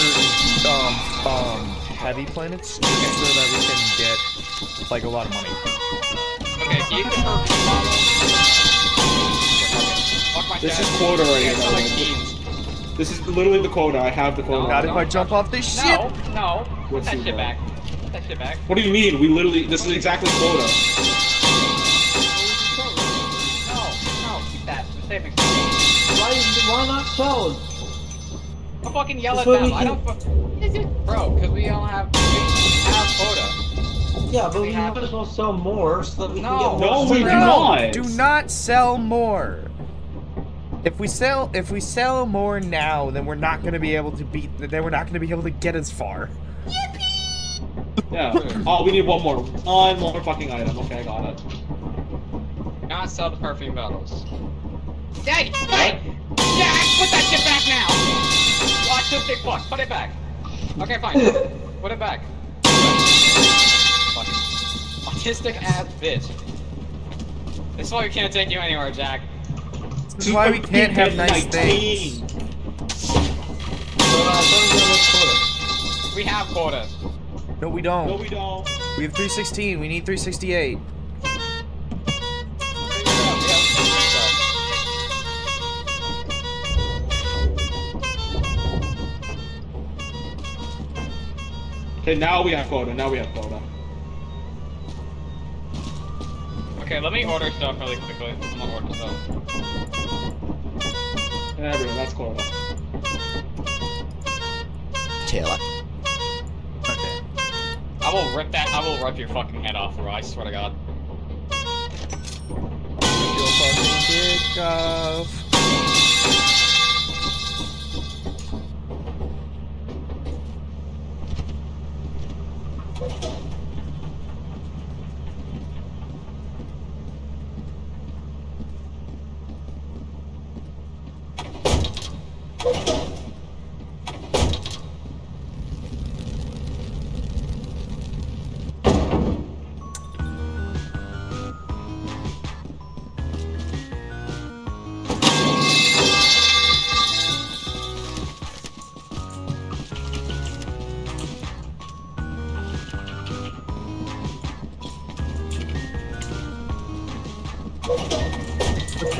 um um heavy planets just so that we can get like a lot of money. Okay, can you confirm the model? This is quota right Yeah, here. by the way. This is literally the quota. I have the quota. Not if I jump off this ship. No, no. Put What's that your shit back. Put that shit back. What do you mean? We literally. This is exactly quota. No, no, keep that. We're saving. Why, why not tell? Don't fucking yell That's at them. we I don't. Fu- Bro, because we don't have, we have quota. Yeah, but We we have- might as well sell more so that we No. can get more. No, we do not. do not sell more. If we sell if we sell more now, then we're not gonna be able to beat. Then we're not gonna be able to get as far. Yeah. Oh, we need one more. One more fucking item. Okay, I got it. Not sell the perfume bottles. Dad, hey, Dad, put that shit back now. Watch this big fuck. Put it back. Okay, fine. Put it back. Fucking autistic ass bitch. This is why we can't take you anywhere, Jack. This is why we can't have nice things. So, I thought we were gonna make quota. We have quotas. No, we don't. No, we don't. We have 316. We need 368. Figure it out. We have stuff. Okay, now we have quota. Now we have quota. Okay, let me order stuff really quickly. I'm gonna order stuff. There we go. That's quota. Taylor. I will rip that. I will rip your fucking head off, bro. I swear to God. Your fucking dick off. Commit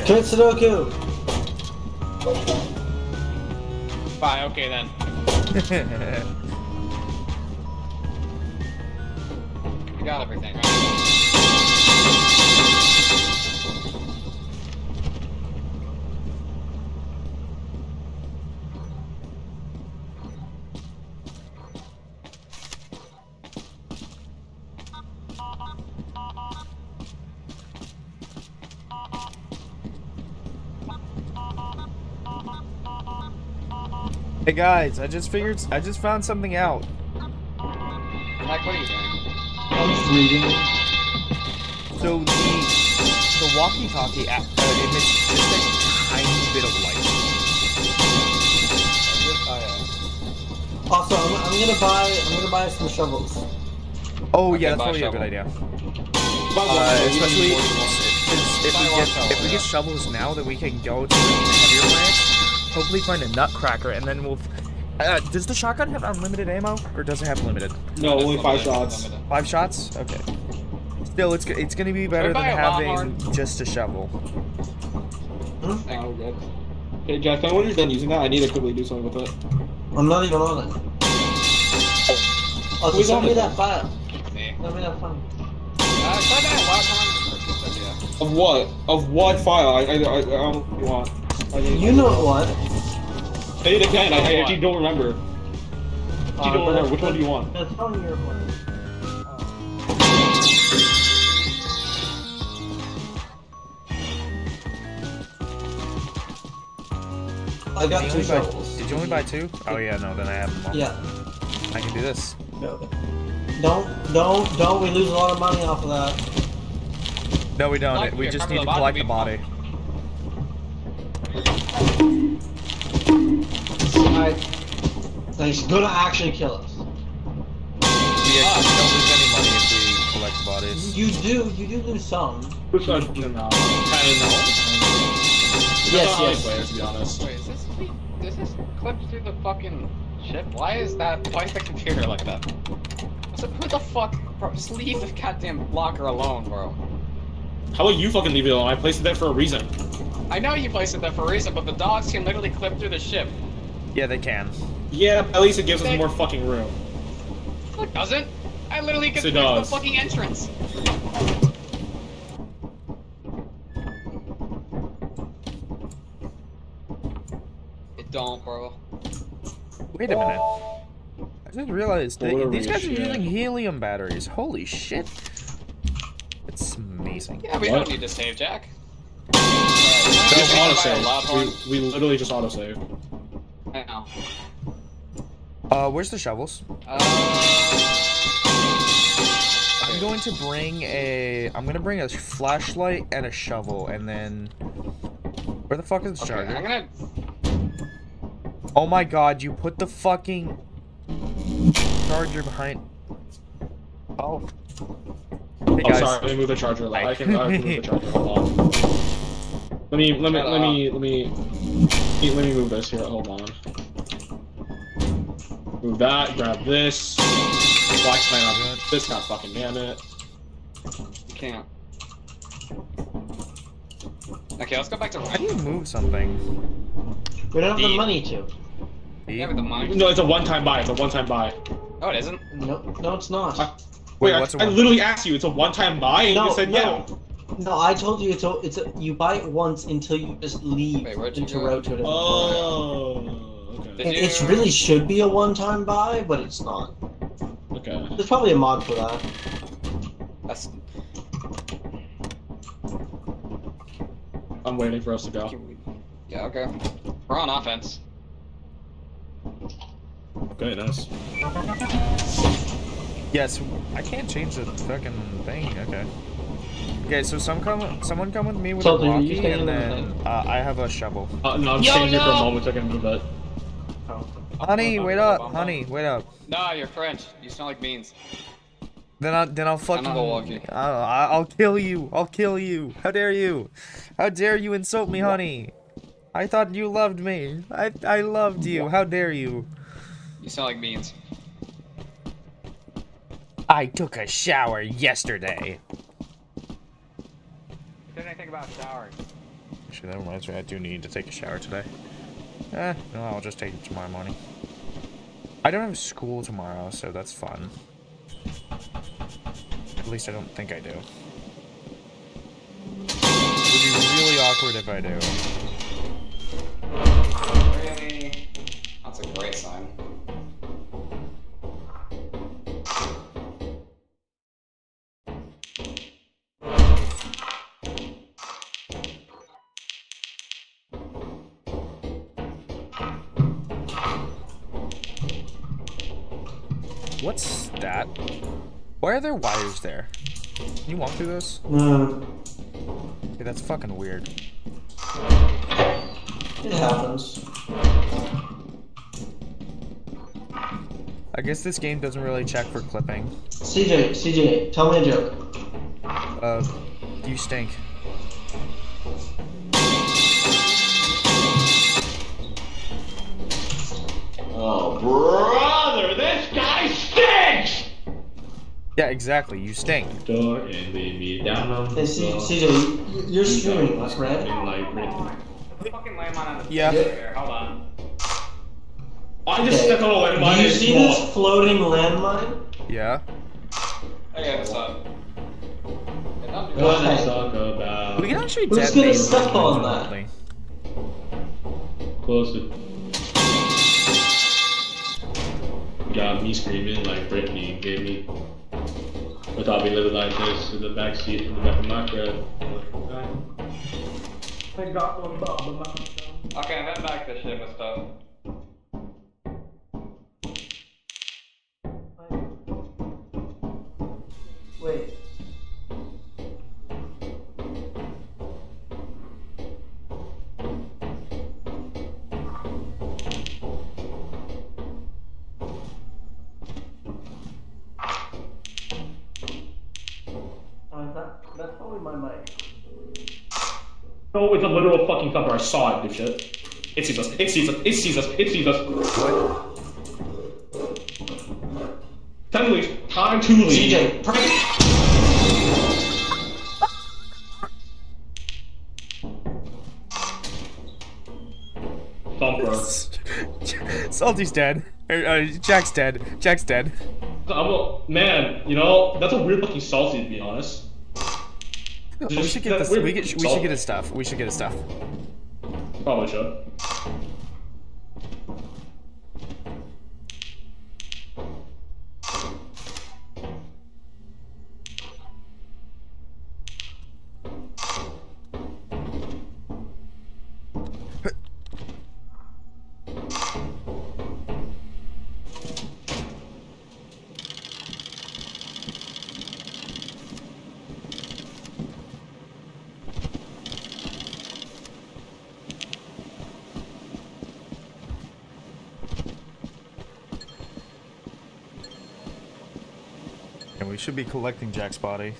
Sudoku! Bye, Okay then. You got everything, guys, I just figured. I just found something out. Mike, what are you doing? I'm just reading. So the the walkie-talkie app uh, emits just a tiny bit of light. Also, I'm, I'm gonna buy I'm gonna buy some shovels. Oh yeah, that's probably a shovel. good idea. Uh, especially more than one. if, if we get shovel, if we yeah. get shovels now, that we can go to the heavier plants. Hopefully, find a nutcracker, and then we'll. Uh, does the shotgun have unlimited ammo, or does it have limited? No, It's only five limited, shots. limited. Five shots. Okay. Still, it's it's gonna be better than a having Longhorn? just a shovel. Oh, we're good. Okay, Jack, tell me when you're done using that. I need to quickly do something with it. I'm not even on it. Oh, Who's send on me that file. Me. Send me that file. Uh, try that last Of what? Of what file? I, I, I, I don't want. I You know what? Say it again. I, I actually don't remember. Uh, don't remember. Which one do you want? That's on your one. I got Did two you, only buy, shovels. did you only buy two? Oh yeah, no, then I have them all. Yeah. I can do this. No. Don't, don't, don't. We lose a lot of money off of that. No, we don't. Like, we here, just need to the body, collect the body. Alright. He's gonna actually kill us. We don't lose any money if we collect bodies. You do, you do lose some. Which one? No, kind of no. Yes, Yes, how I yes. play it, to be honest. Wait, is this does this clip through the fucking ship? Why is that? Why is the computer like that? So who the fuck? Bro, just leave the goddamn locker alone, bro. How about you fucking leave it alone? I placed it there for a reason. I know you placed it there for a reason, but the dogs can literally clip through the ship. Yeah, they can. Yeah, at least it gives us more fucking room. No, it doesn't. I literally Yes, get it through the does. fucking entrance. It don't, bro. Wait a minute. I just realized that these guys are using helium batteries. Holy shit. It's amazing. Yeah, we What? don't need to save, Jack. Just Alright, autosave. Loudhorn. We, we literally just autosave. I know. Uh, where's the shovels? Uh, I'm going to bring a. I'm gonna bring a flashlight and a shovel, and then. Where the fuck is the okay, charger? I'm gonna. Oh my god, you put the fucking charger behind. Oh. Hey Oh, guys. sorry. Let me move the charger. a little. I can, I can move the charger. Hold on. Let me, let me, Shut let me, let me, let me move this here. Hold on. Move that. Grab this. Black plan on this. God fucking damn it. You can't. Okay, let's go back to. How do you move something? We don't have the money to. Yeah, with the money. No, it's a one-time buy. It's a one-time buy. Oh, it isn't. No, no, it's not. I- Wait, I, what's a I one- literally asked you. It's a one-time buy, and no, you said no, yeah. no. I told you it's a, it's a, you buy it once until you just leave Wait, where'd into go? to a different player. Oh, okay. It, you- really should be a one-time buy, but it's not. Okay. There's probably a mod for that. That's. I'm waiting for us to go. Yeah. Okay. We're on offense. Okay, nice. Yes, I can't change the fucking thing. Okay. Okay, so some come, someone come with me with So, a do walkie, and in the then uh, I have a shovel. Uh, no, I'm Yo, staying here for a moment so I can move that. Honey, wait up, honey, wait up. No, you're French. You smell like beans. Then I then I'll fucking not a walkie. I'll, I'll kill you. I'll kill you. How dare you? How dare you insult me, honey? I thought you loved me. I I loved you. How dare you? You smell like beans. I took a shower yesterday. Did anything about showering? Actually, that reminds me, I do need to take a shower today. Eh, no, I'll just take it tomorrow morning. I don't have school tomorrow, so that's fun. At least I don't think I do. It would be really awkward if I do. Really? That's a great sign. Why are there wires there? Can you walk through this? No, Okay, that's fucking weird. it happens. I guess this game doesn't really check for clipping. CJ, CJ, tell me a joke. Uh, you stink. Oh, brother, Yeah, exactly. You stink. Door and leave me down on Hey, C- CJ, you- you're streaming, right? Fucking landmine on the Yeah. here. Hold on. I just stepped on a landmine Do you and see small. this floating landmine? Yeah. Okay, what's up? Let's talk about We can actually Who's detonate gonna them step on that? remotely. closer. Got me screaming like Britney gave me. Without me living like this in the back seat in the back of my crib. I got one bob in my Okay, I'm heading back to ship and stuff. Wait. That's my mic. No, it's a literal fucking thumper. I saw it, dipshit. It sees us. It sees us. It sees us. It sees us. Time to leave. Time to leave. CJ, prank! Thumper. Salty's dead. Er, uh, Jack's dead. Jack's dead. I'm a, man, you know, that's a weird looking salty to be honest. We should get this. We, get, we should get his stuff. We should get his stuff. Probably should. We should be collecting Jack's body.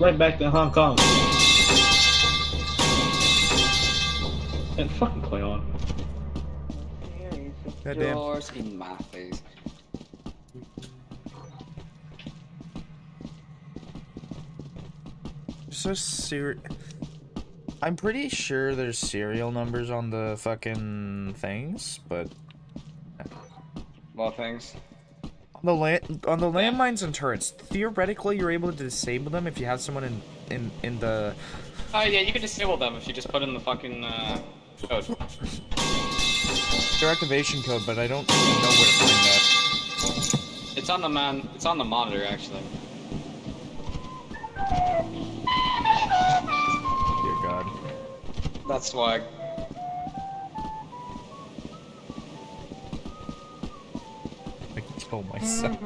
Right back to Hong Kong. And fucking play on. Goddamn. Yours in my face. So ser- I'm pretty sure there's serial numbers on the fucking things, but Well, things. On the land on the landmines and turrets, theoretically you're able to disable them if you have someone in in in the Oh yeah, you can disable them if you just put in the fucking uh, code. their activation code, but I don't know where to find that. It's on the man. It's on the monitor actually. Dear God. That's why. Kill myself.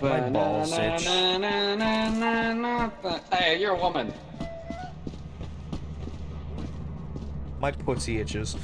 My balls itch. Hey, you're a woman. My pussy itches.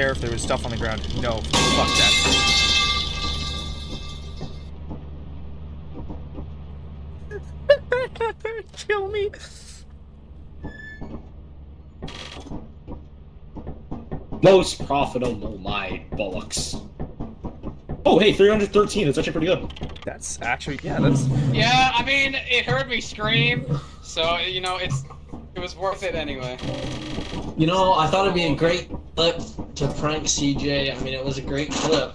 Care if there was stuff on the ground. No, fuck that. Kill me. Most profitable, my bollocks. Oh, hey, 313. That's actually pretty good. That's actually yeah. That's Yeah, I mean, it heard me scream, so you know, it's it was worth it anyway. You know, I thought it'd be a great clip to prank CJ. I mean, it was a great clip.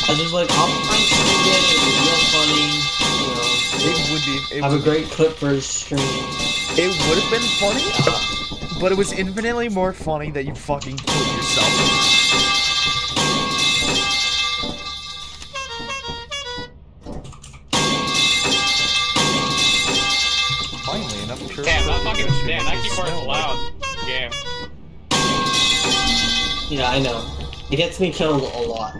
I was just like, I'll prank CJ. It was real funny. You it would be. know, It have a would, great clip for his stream. it would have been funny, but it was infinitely more funny that you fucking killed yourself. Sure. Damn, that fucking damn, that keyboard's loud. Game. Yeah, I know. It gets me killed a lot.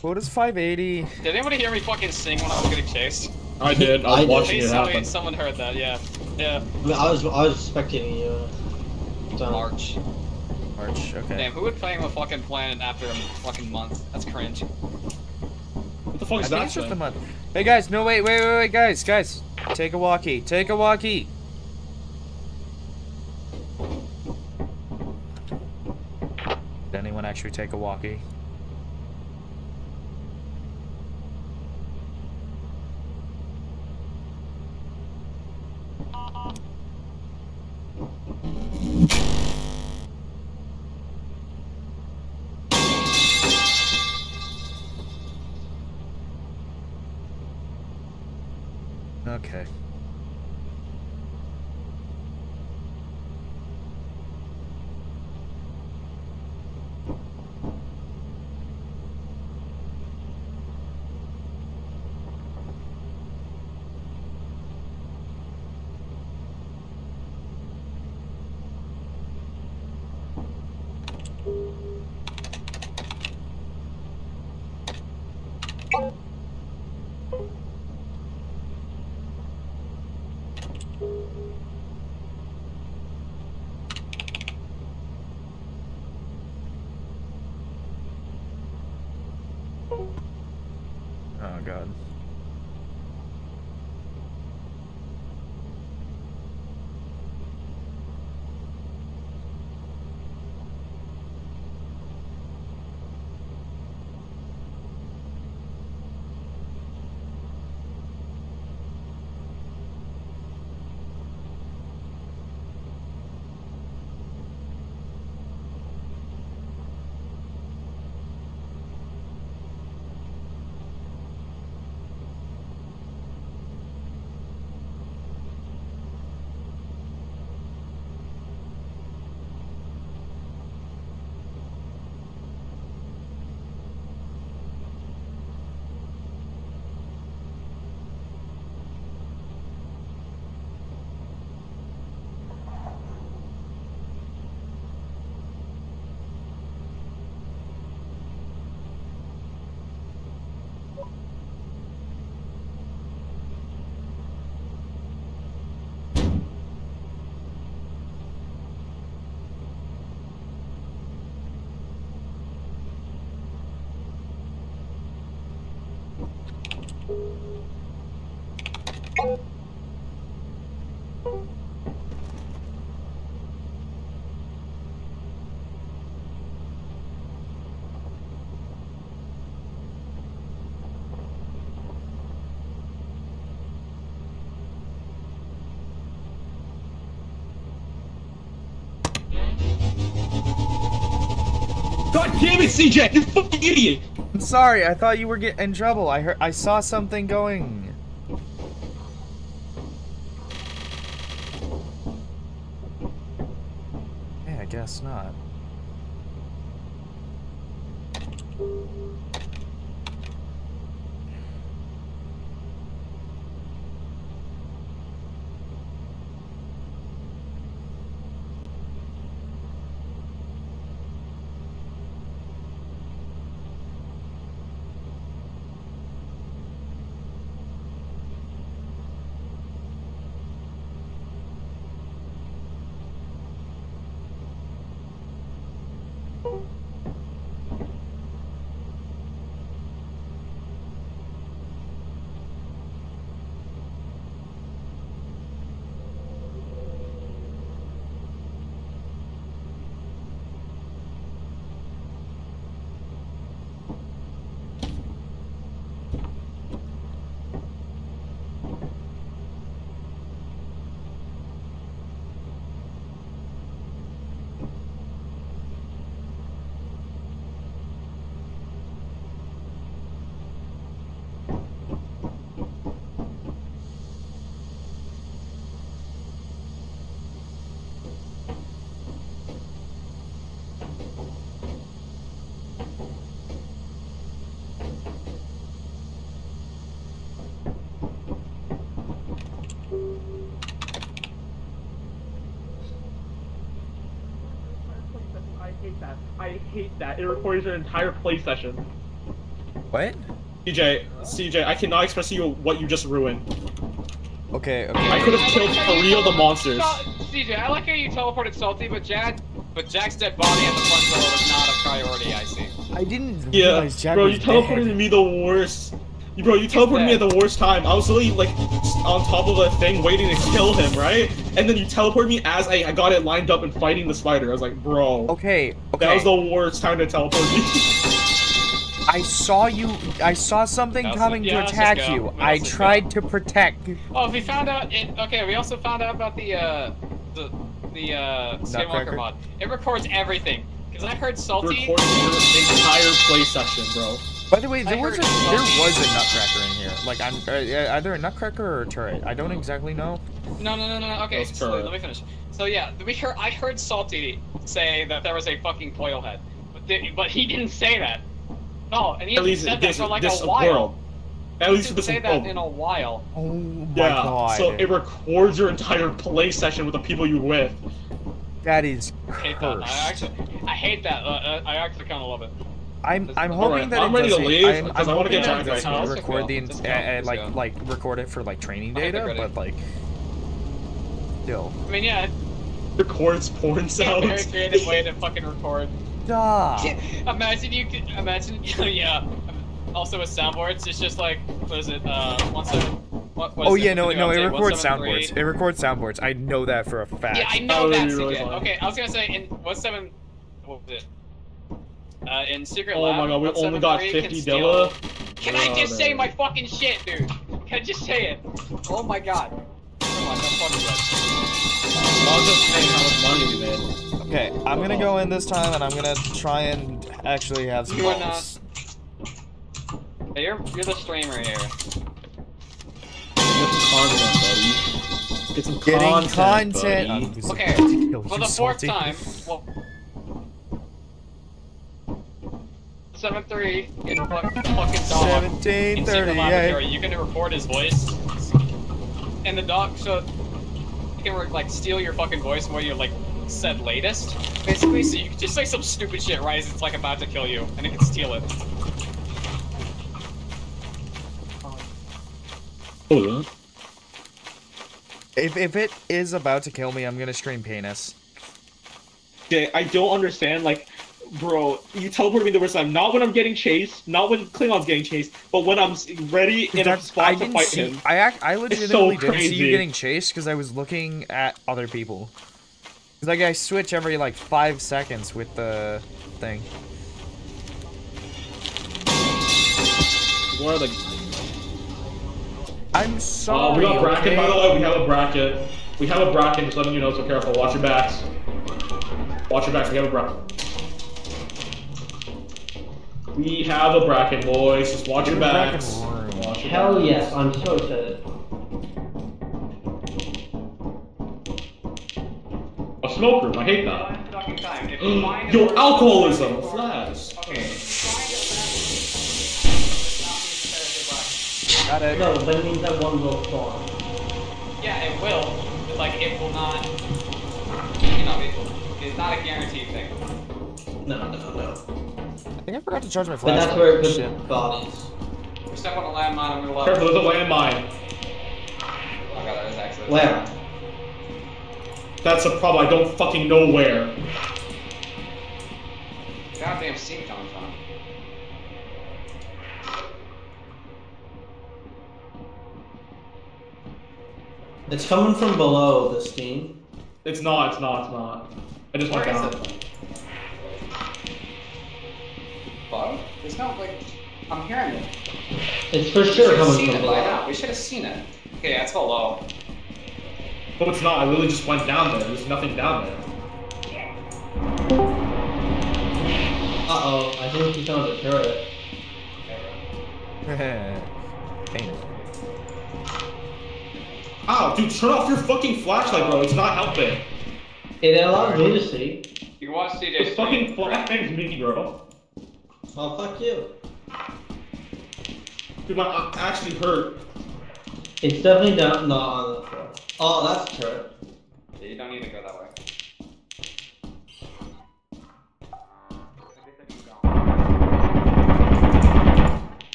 What is 580? Did anybody hear me fucking sing when I was getting chased? I did. I was I watching Hey, it somebody, happen. someone heard that. Yeah. Yeah. I, mean, I was I was spectating you. Uh, so. March. March. Okay. Damn, who would play him a fucking planet after a fucking month? That's cringe. Fuck is that it's just a month. Hey guys, no wait, wait, wait, wait, guys, guys, take a walkie, take a walkie. Did anyone actually take a walkie? Damn it, CJ! You fucking idiot! I'm sorry, I thought you were getting in trouble. I heard I saw something going. Yeah, I guess not. I hate that. I hate that. It records your entire play session. What? CJ, CJ, I cannot express to you what you just ruined. Okay, okay. I could have killed three of the monsters. CJ, I like how you teleported Salty, but Jack, but Jack's dead body at the front door was not a priority. I see. I didn't Yeah, realize Jack bro, was you teleported dead. me the worst. Bro, you teleported me at the worst time. I was literally like on top of a thing waiting to kill him, right? And then you teleported me as I, I got it lined up and fighting the spider. I was like, bro, Okay, okay. that was the worst time to teleport me. I saw you. I saw something Let's- coming yeah, to attack you. I just tried to protect. Oh, we found out. It, okay, we also found out about the uh, the the uh, Nutcracker? Skinwalker mod. It records everything. Cause I heard Salty. Recording your entire play session, bro. By the way, I there was a heard there was a nutcracker in here. Like I'm uh, either a nutcracker or a turret. I don't exactly know. No, no, no, no. no. Okay, so let me finish. So yeah, we heard. I heard Salty say that there was a fucking coil head, but the, but he didn't say that. No, and he At hasn't least said this, that for like this a while. world. At He least didn't say that world. in a while. Oh my Yeah, god. so it records your entire play session with the people you with. that is I hate that. I cursed. actually, I hate that. Uh, uh, I actually kind of love it. I'm I'm Alright, hoping that I'm it ready to leave, I'm, 'cause I'm I wanna get that Jack it doesn't back. Let's record the Let's uh, go. Let's like like record it for like training data, but like still. I mean, yeah, Records porn it's a very sounds. creative way to fucking record. Stop. imagine you could imagine yeah. Also with soundboards, it's just like what is it? Uh, one seven. What, what is Oh yeah, no, no, it records soundboards. It records soundboards. I know that for a fact. Yeah, I know would be that's really again. Okay, I was gonna say in one seven. What was it? Uh, in Secret Oh Lab. my god, we only got 173 can 50 steal- Dilla. Can I just Oh, say my fucking shit, dude? Can I just say it? Oh my god. Okay, I'm gonna go in this time and I'm gonna try and actually have some You are balls. Hey, you're you're the streamer here. Get some content, buddy. Get some Getting content, content. buddy. Okay, about to kill For the fourth salty. time, well, seven three fucking dog in secret 1738. laboratory. You can record his voice, and the dog so he can like steal your fucking voice when you like said latest, basically. So you can just say some stupid shit right as it's like about to kill you, and it can steal it. Hold on. If, if it is about to kill me, I'm gonna scream penis. Okay, I don't understand, like, bro, you teleported me the worst time, not when I'm getting chased, not when Klingon's getting chased, but when I'm ready in a spot I to fight see. him. I act, I legitimately didn't see you getting chased because I was looking at other people. 'Cause, like I switch every like five seconds with the thing. What are the... I'm Uh, sorry. we got a bracken, okay? by the way, we have a bracken. We have a bracken, just letting you know, so careful, watch your backs. Watch your backs, we have a bracken. We have a bracken, boys, just watch your Bracket backs. room. Watch your Hell backs. yes, I'm so excited. A smoke room, I hate that. Fucking time. If you find Yo, alcoholism! Flash! Okay. Got it. No, that means that one will spawn. Yeah, it will. but, Like, it will not. You know, it, it's not a guaranteed thing. No, no, no. I think I forgot to charge my But flashlight. that's where it Shit. bodies. We step on a landmine, I'm gonna Careful, there's a landmine. Oh god, that is actually. Where? That's a problem, I don't fucking know where. Goddamn scene coming from. It's coming from below the steam. It's not, it's not, it's not. I just went Where is down. it? Bug? There's no, like. I'm hearing it. It's for We sure coming from it below. We should have seen it. Okay, that's below. No, it's not, I literally just went down there. There's nothing down there. Uh oh, I think he found a turret. Pain. Ow, dude, turn off your fucking flashlight, bro. It's not helping. It allowed me to see. You watch CJ The fucking flashbang's me, bro. Oh, fuck you. Dude, my eye actually hurt. It's definitely not, not on the floor. Oh, that's a turret. Yeah, you don't need to go that way.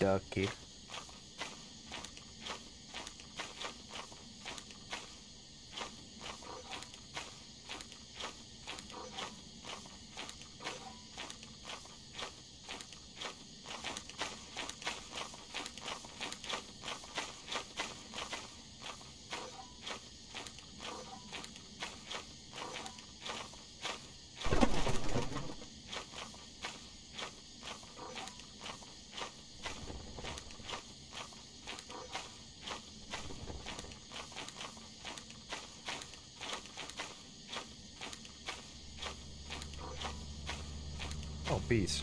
ducky. beast.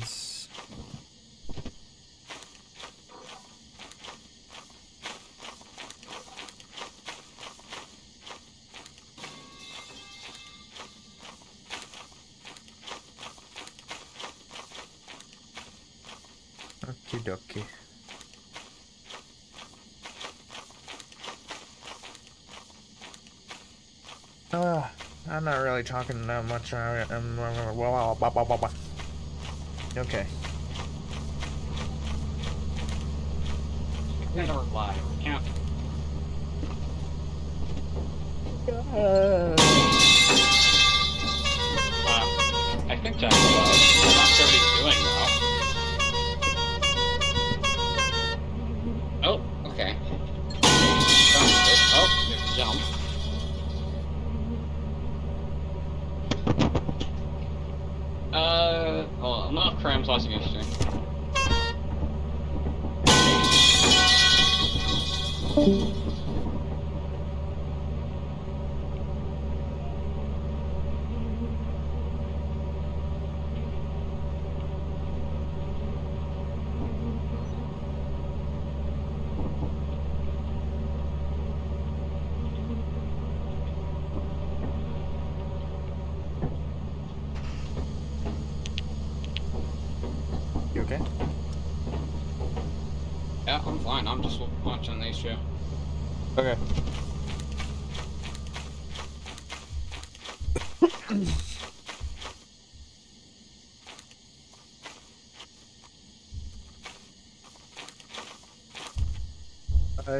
really talking that much. Okay. Never lie. Count. Uh.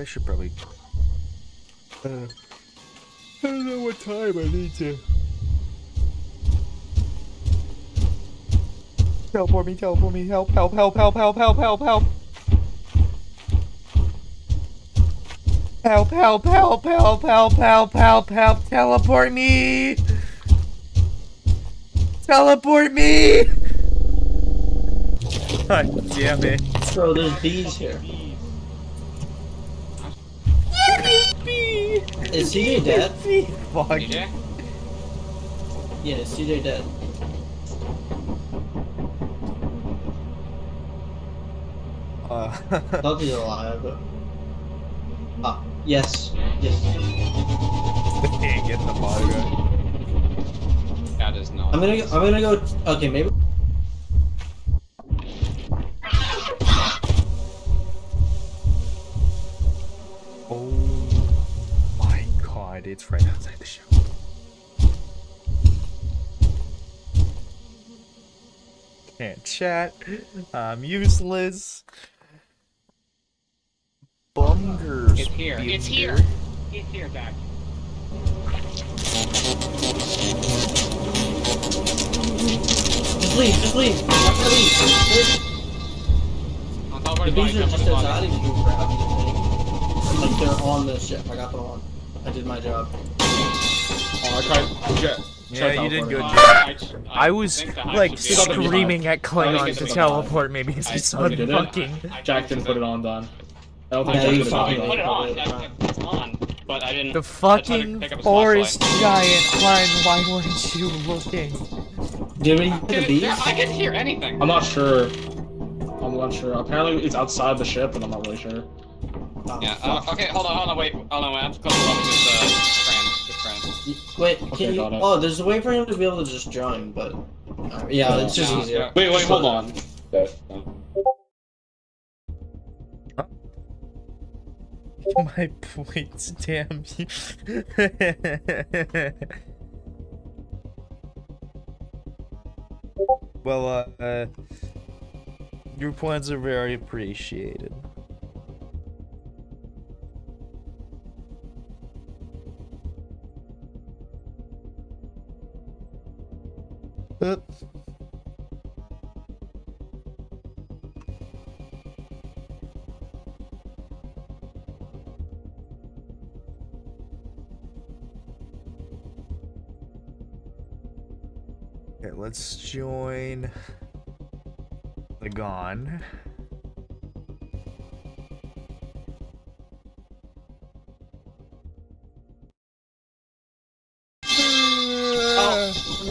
I should probably. Uh, I don't know what time I need to. Teleport me, teleport me, help, help, help, help, help, help, help, help. Help, help, help, help, help, help, help, help, teleport me! Teleport me! God damn it. Bro, there's bees here. Is CJ dead? Fuck. DJ? Yeah, is CJ dead? Uh, Thought he's alive, but. Ah, yes. Yes. can't get the monitor. That is not. I'm gonna go, I'm gonna go. Okay, maybe. It's right outside the show. can't chat. I'm useless. Bungers. It's here. It's here. Beaver. It's here, Jack. Just leave, just leave. Just leave. On top of The the bees are just jump on outside the of you, grab the. Like they're on the ship. I got them on. I did my job. Oh, I tried. Jet. Yeah, you did good, bike. Jack. I, I was think the hatch like should be open. screaming at I Klingon to teleport me because I- he saw the did it? fucking. Jack didn't put it on, Don. I don't think Yeah, Jack you did it fucking on. Put it on. It's on. But I didn't. The I tried to fucking pick forest giant, Klein, why weren't you looking? Do you have the bees? I can hear anything. I'm not sure. I'm not sure. Apparently, it's outside the ship, and I'm not really sure. Yeah. Uh, okay. Hold on. Hold on. Wait. Hold on. wait, I have to close it off with uh, Fran. With Wait, can Okay, you? Oh, there's a way for him to be able to just join, but uh, yeah, it's just Yeah, easier. yeah. Wait, wait, hold on. My points, damn you. well, uh, uh, your points are very appreciated. Okay, let's join the Gone.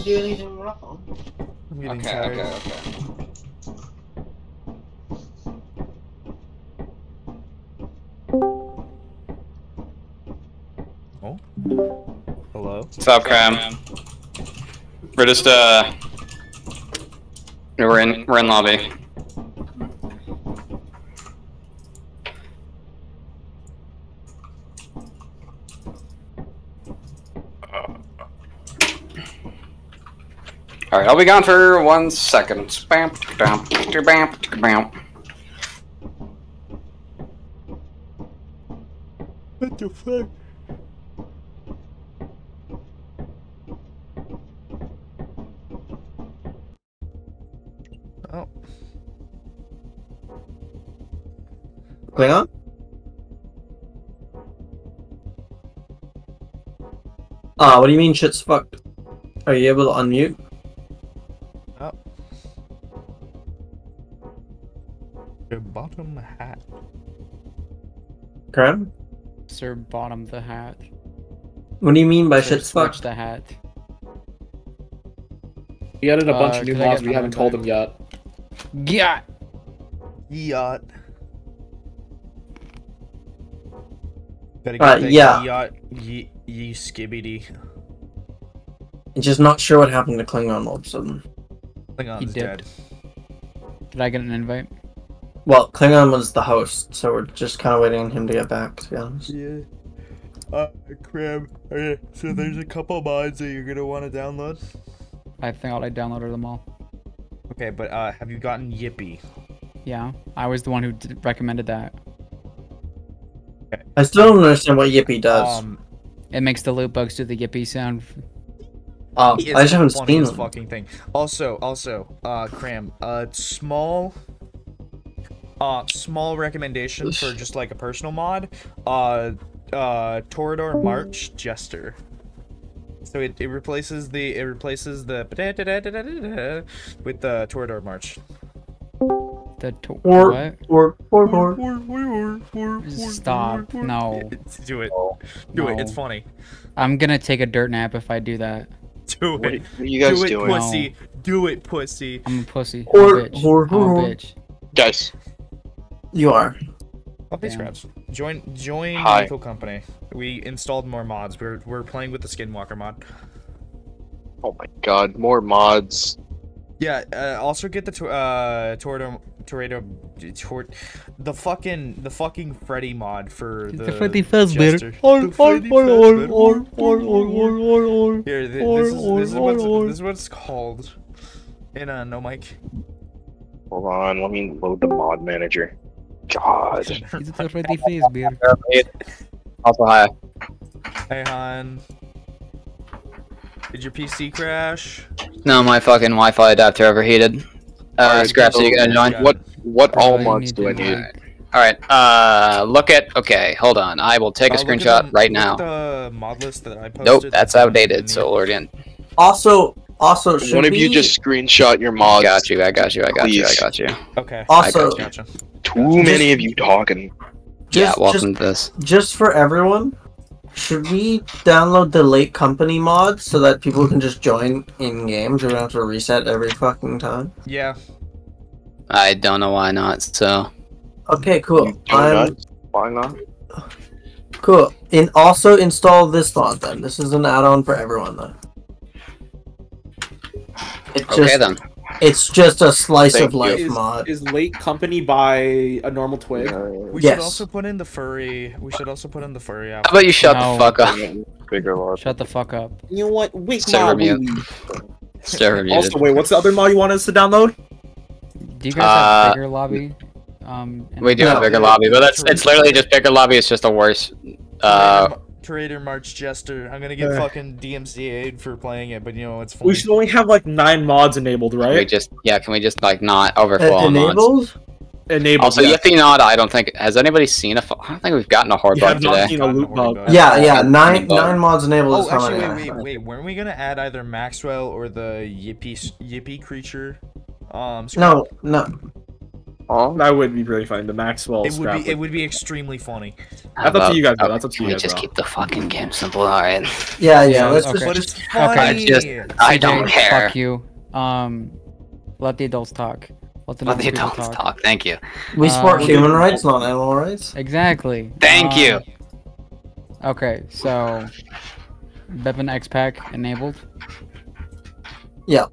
Didn't do anything wrong. I'm getting Okay. tired. Okay. Okay. Oh. Hello. What's up, Cram? We're just uh, we're in we're in lobby. All right, I'll be gone for one second. Bam, bam, bam, bam. What the fuck? Oh. Klingon? Ah, what do you mean shit's fucked? Are you able to unmute? Your bottom hat. Kram? Sir Bottom the Hat. What do you mean by Sir shit's Switch fucked? the Hat. We added a bunch Uh, of new mods, we haven't told them yet. Yeah. Yacht. Gotta get Uh, that yeah. yacht. Ye, ye skibbity. Just not sure what happened to Klingon all of a sudden. Klingon's He dead. Did I get an invite? Well, Klingon was the host, so we're just kind of waiting on him to get back, to be honest. Yeah. Uh, Crab. Okay, so there's a couple mods that you're gonna want to download. I think I downloaded them all. Okay, but uh, have you gotten Yippee? Yeah, I was the one who d- recommended that. I still don't understand what Yippee does. Um, It makes the loot bugs do the yippee sound. oh, it's I just the haven't seen funniest them. fucking thing. Also, also, uh, Cram, uh, small, uh, small recommendation for just like a personal mod, uh, uh, Toreador March Jester. So it, it replaces the it replaces the with the Toreador March. The to- Or, what? or, or, or. Stop. No. Do it. Do it. It's funny. I'm gonna take a dirt nap if I do that. Do What it. are you guys Do it, doing? pussy. Do it, pussy. I'm a pussy. Or- I'm a bitch. or- I'm a or- bitch. Guys, You are. Hey, Damn. Scraps. Join join Hi. Lethal Company. We installed more mods. We're we're playing with the Skinwalker mod. oh my god, more mods. Yeah. Uh, also get the to- uh Torado Torado Tor- the fucking the fucking Freddy mod for the, The Freddy Fazbear. Jester. Or- The or- Freddy or- or- Fazbear. or- or- or- or- or- or. Here, th- or- this is or- this is or- what's or. this is what it's called. In uh no mic. Hold on, let me load the mod manager. God. He's a pretty face, beer. Also hi. Hey, Han. Did your PC crash? No, my fucking Wi-Fi adapter overheated. Uh, Alright, Scraps, are you gonna join? What what all Bro, mods do I need? All right. Uh, look at. Okay, hold on. I will take a Uh, look at screenshot the- right look now. at The mod list that I posted. Nope, that's outdated. So Lord in. Also, also, should One of you we- just screenshot your mods. Got you. I got you. I got you. I got you. Okay. Also, Gotcha. Too many of you talking. yeah. just, Welcome just, to this. just for everyone, should we download the late company mod so that people can just join in games? We don't have to reset every fucking time. Yeah. I don't know why not. So Okay, cool. I'm know? Why not? cool. And also install this mod then. This is an add-on for everyone then. It's okay just, then. It's just a slice Thank of life Is, mod. is late company by a normal twig? We Yes. should also put in the furry. We should also put in the furry app. How about you shut No. the fuck up? Bigger lot. Shut the fuck up. You know what? Wait, Stay nah, mute. wait, wait. Muted. Also, wait, what's the other mod you want us to download? Do you guys Uh, have bigger lobby? Um, We do have No. bigger lobby, but that's it's literally just bigger lobby. It's just a worse. Uh, Trader, Trader March Jester. I'm gonna get Uh. fucking DMCA'd for playing it, but you know it's funny. We should only have like nine mods enabled, right? we just yeah. Can we just like not Uh, overflow on mods? enabled? Enabled. Also, yeah. Yippee Nod, I don't think has anybody seen a. I don't think we've gotten a horde You bug today. seen a loot bug. Yeah, yeah. Nine nine mods enabled Oh, is actually, wait, wait, wait. Weren't we gonna add either Maxwell or the Yippee s- Yippee creature? Um, No, no. Huh? That would be really funny. The Maxwell It would be. It would be extremely funny. That's up to you guys, How bro. That's up to can you we guys, just bro. keep the fucking game simple? All right. Yeah, yeah. Yeah, let's okay. just But it's Okay. funny. I just- I don't care. Fuck you. Um, let the adults talk. Let the Let the adults talk. Thank you. we support Uh, human rights, not animal rights. Exactly. Thank you. Um, Okay, so BepInEx Pack enabled. Yeah.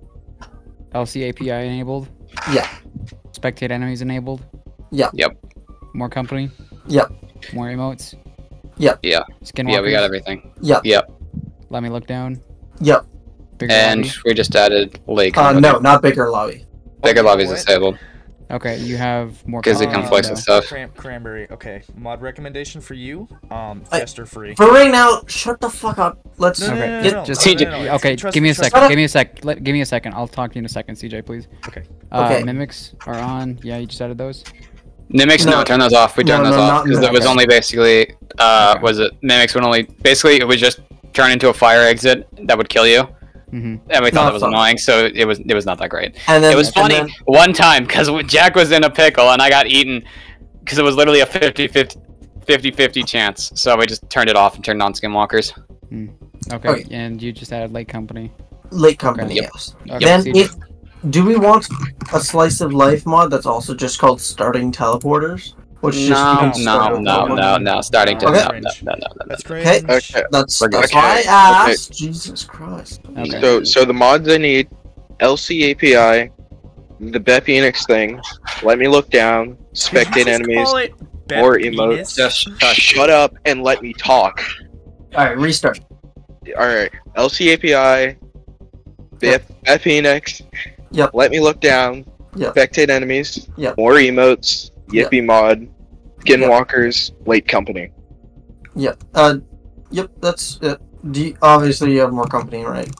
LC API enabled. Yeah. Spectate enemies enabled. Yeah. Yep. More company. Yep. More emotes. Yep. Yeah. Skinwalkers. Yeah, we got everything. Yep. Yep. Let me look down. Yep. Bigger And lobby. we just added Lake. Uh, no, not bigger lobby. Bigger Okay, lobby's what? disabled. Okay, you have more. Because it company conflicts now. with stuff. Cran- cranberry. Okay. Mod recommendation for you. Um, I- free. For right now, shut the fuck up. Let's No, no, Okay, no, no, get no, just- no, CJ no, no, no, Okay, trust give me a trust second. Give me a sec. Let, give me a second. I'll talk to you in a second, CJ, please. Okay. Uh, Okay. Mimics are on. Yeah, you just added those. Mimics, no, No. turn those off. We No, turned those no, off not because it was only basically, uh, Okay. was it Mimics would only basically it would just turn into a fire exit that would kill you, Mm-hmm. and we thought Not that was fun. annoying. So it was it was not that great. And then It was and funny then- one time because Jack was in a pickle and I got eaten because it was literally a 50-50 50-50 chance. So we just turned it off and turned on skinwalkers. Okay, Okay. and you just added late company. late company, Yep. yes. Okay, then CJ. if do we want a slice of life mod that's also just called starting teleporters? Which just No, no, no, no, no. Starting to Okay. no, no, no, no, no, no. That's great. Okay. Okay. That's We're good. that's why Okay, I okay. Jesus Christ. Okay. So so the mods I need, LC API, the BepInEx thing. Let me look down. Spectate enemies. or emotes. Just Shut up and let me talk. All right, restart. All right, LC API, Bep BepInEx. Yep. Let me look down. Yep. Spectate enemies. Yep. More emotes. Yep. Yippee mod. Yep. Skinwalkers. Late company. Yep. Uh, yep. That's it. Do you, obviously you have more company, right?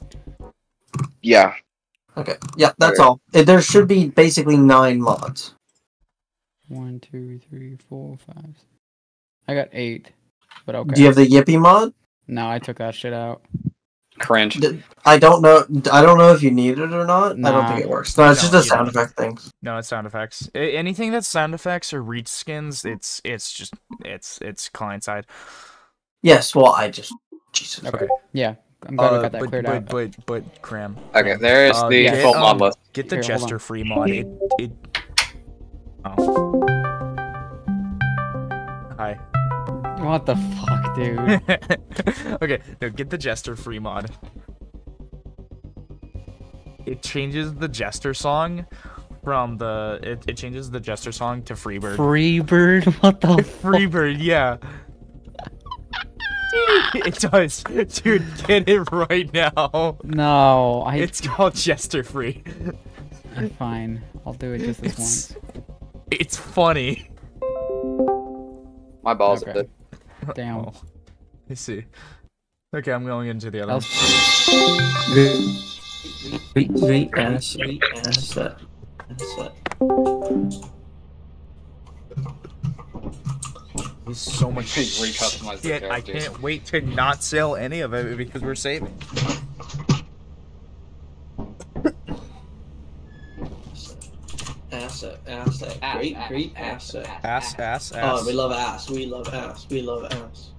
Yeah. Okay. Yep. That's Okay. all. There should be basically nine mods. One, two, three, four, five. I got eight, but okay. Do you have the Yippee mod? No, I took that shit out. Cringe. D- I don't know. I don't know if you need it or not. I don't think it works. No, it's just a sound effect thing. No, it's sound effects. A- anything that's sound effects or reach skins, it's it's just it's it's client side. Yes. Well, I just Jesus. Okay. Yeah, I'm glad we Uh, got that but, cleared but, out. but but cram. Okay, there's Uh, the get, full mod um, list. Get the Here. Jester free mod. It it. Oh. Hi. What the fuck, dude? okay, no, get the Jester free mod. It changes the Jester song from the it, it changes the Jester song to Freebird. Freebird? What the Freebird, yeah. it does. Dude, get it right now. No, I. It's called Jester Free. Fine. I'll do it just this It's- once. It's funny. My balls Okay. are dead. Damn. Oh, I see. Okay, I'm going into the other. I'll- one. Great, great ass, great asset. Asset. There's so much They shit. I can't wait to not sell any of it because we're saving. Asset, asset. Ass, Great, ass, great ass, asset. Ass, ass, ass. Oh, we love ass. We love ass. We love ass.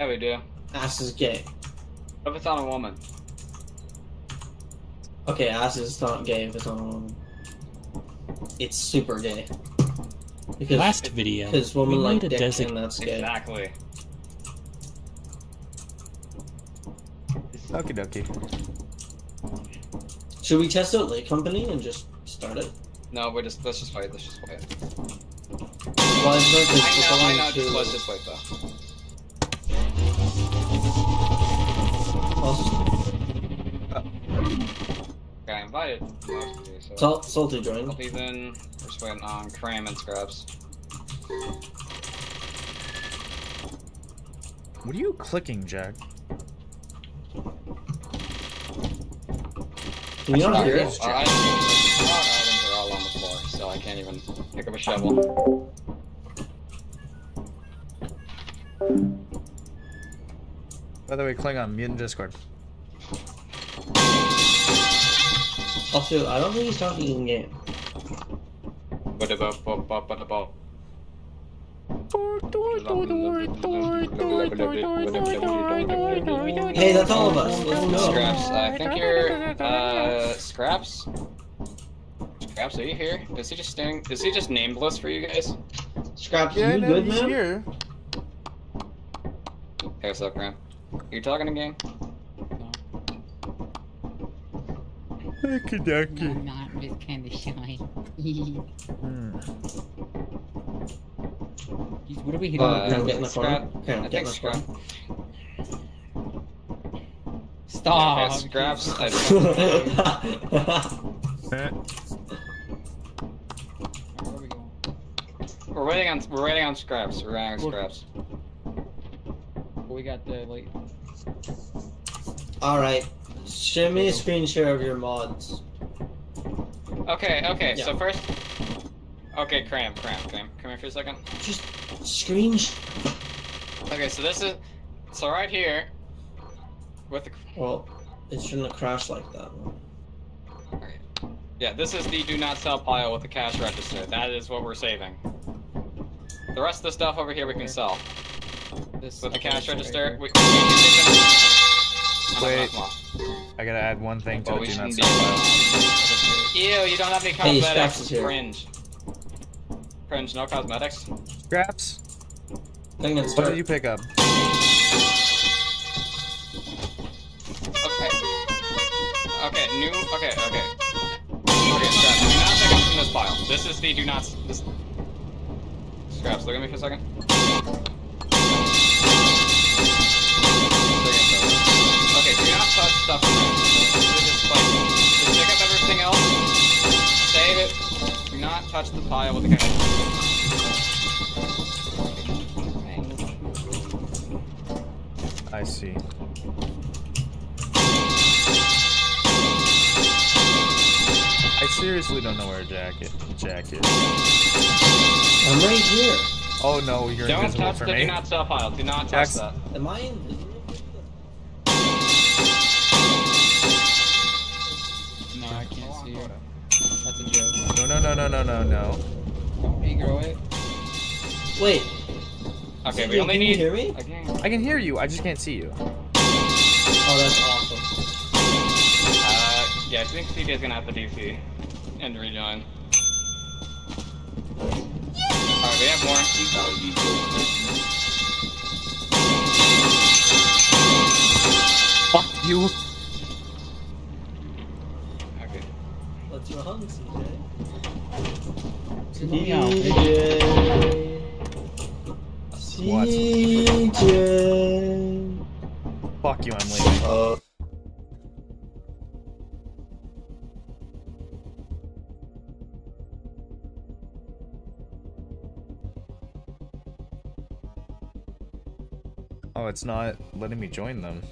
Yeah, we do. Ass is gay. What if it's on a woman? Okay, ass is not gay if it's on a woman. It's super gay. Because Last video, because women we like made a dick desig- and that's gay. Exactly. Okie dokie. Should we test out Late Company and just start it? No, we're just let's just wait. Let's just wait. Why is that? 'Cause I know, I going know. Just let's just wait though. Uh, okay, I invited most so. Salt, salty joined. Salty's in. We're just waiting on Cram and Scraps. What are you clicking, Jack? Can you not Our hear items- it? Our items, our items are all on the floor, so I can't even pick up a shovel. By the way, Klingon, mute in Discord. Also, I don't think he's talking in game. But about, but but but about. Hey, that's all of us. Let's go. Scraps, I think you're uh Scraps. Scraps, are you here? Is he just standing? Is he just nameless for you guys? Scraps, Yeah, you no, good, he's man? here. Hey, what's up, Graham? You talking again? Okie dokie. I'm not, I'm just kind of shy. Hmm. Jeez, what are we hitting? Uh, the ground? get Scrap. corner? Can I I get in think Scrap. Stop. Okay, Scraps. I Where are we going? We're waiting on we're waiting on Scraps. We're waiting on Scraps. We got the late. Alright. Show me a screen share of your mods. Okay, okay. So first. Okay, Cram, Cram, Cram. Come here for a second. Just screen sh- Okay, so this is so right here. With the Well, it shouldn't have crashed like that. yeah, this is the do not sell pile with the cash register. That is what we're saving. The rest of the stuff over here we can sell. This With the cash so right register, we, we can Wait. Come on, come on. I gotta add one thing to Well, the do not sell be- pile. Ew, you don't have any Hey, Scraps cosmetics. is here. Cringe. Cringe, no cosmetics. Scraps, what start. did you pick up? Okay. Okay, new. Okay, okay. Okay, Scraps, do not pick up from this pile. This is the do not. This... Scraps, look at me for a second. Okay, do not touch stuff. Just, like, just pick up everything else. Save it. Do not touch the pile with the cash. I see. I seriously don't know where Jack is. Jack is. I'm right here. Oh no, you're Don't invisible touch for the me. do not sell pile. Do not touch Jack's- that. Am I invisible? No, I can't see you. That's a joke. No, no, no, no, no, no, no. Don't you grow it? Wait. Okay, we only can you hear me? Again. I can hear you. I just can't see you. Oh, that's awesome. Uh, yeah, I think CJ's gonna have to DC and rejoin. Alright, we have more. Fuck you. Okay. Let's do a hug, CJ. CJ. TJ. Fuck you, I'm leaving. Uh, oh, it's not letting me join them.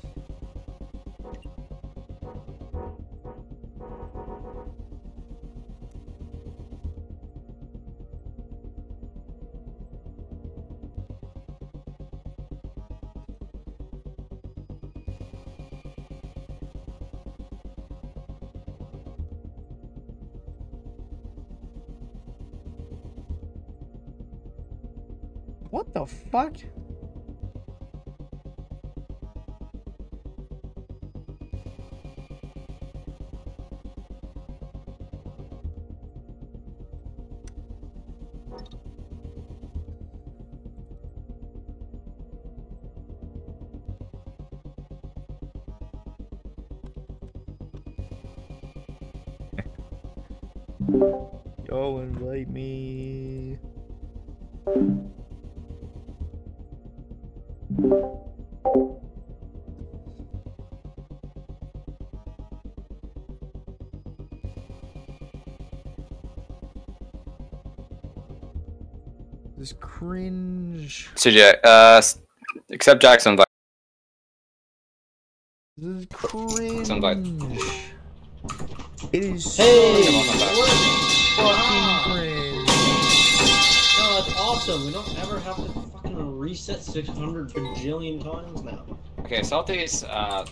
The fuck? This is cringe. CJ, uh, s- accept Jackson invite. This is cringe. invite. It is Hey! so fucking cringe. No, it's awesome. We don't ever have to fucking reset 600 bajillion times now. Okay, Salty's uh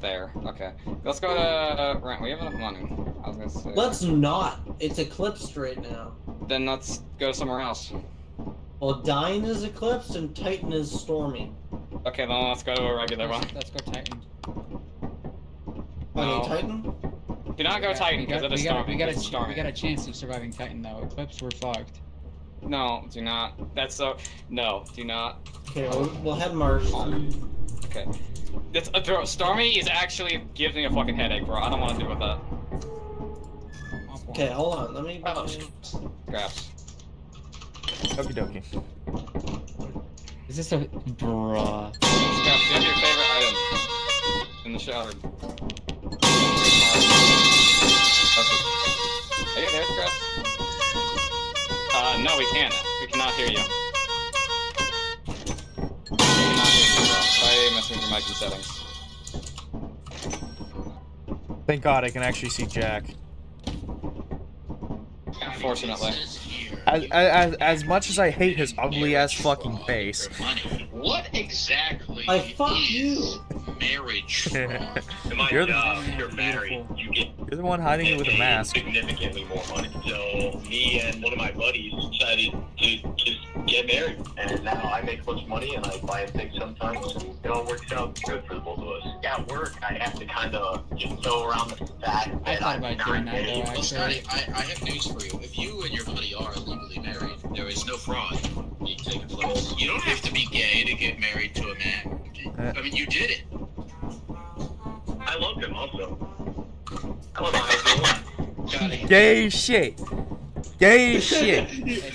there. Okay, let's go to uh, Rend. We have enough money. I was gonna say. Let's not. It's eclipsed right now. Then let's go somewhere else. Well, Dine is eclipsed and Titan is storming. Okay, then let's go to a regular one. Let's go Titan. No. Okay, Titan? Do not go Titan We because got, it is we got, storming. we got, a, It's we got a chance of surviving Titan though. Eclipse, we're fucked. No, do not. That's so. No, do not. Okay, we'll, we'll head Mars. Okay. It's, uh, bro, Stormy is actually gives me a fucking headache, bro. I don't want to deal with that. Okay, hold on. Let me. Scraps. Okie dokie. Is this a bruh? Scraps, do your favorite item in the shower? Are you there, Scraps? Uh, no, we can't. We cannot hear you. We cannot hear you, bro. Try messing with your mic and settings. Thank God I can actually see Jack. Unfortunately. As, as, as much as I hate his ugly ass fucking face. What exactly I fuck you. marriage You're the- you're married, you get You're the one hiding it with a mask. significantly more money. So me and one of my buddies decided to just get married, and now I make much money, and I buy a thing sometimes, and it all works out good for the both of us. At work, I have to kind of just go around the fact I that thought I'm about not doing that gay. though, Well, Scotty. I, I have news for you. If you and your buddy are legally married, there is no fraud being taken place. You don't have to be gay to get married to a man. Uh, I mean, you did it. I love him also. I love him. Gay shit. Gay shit.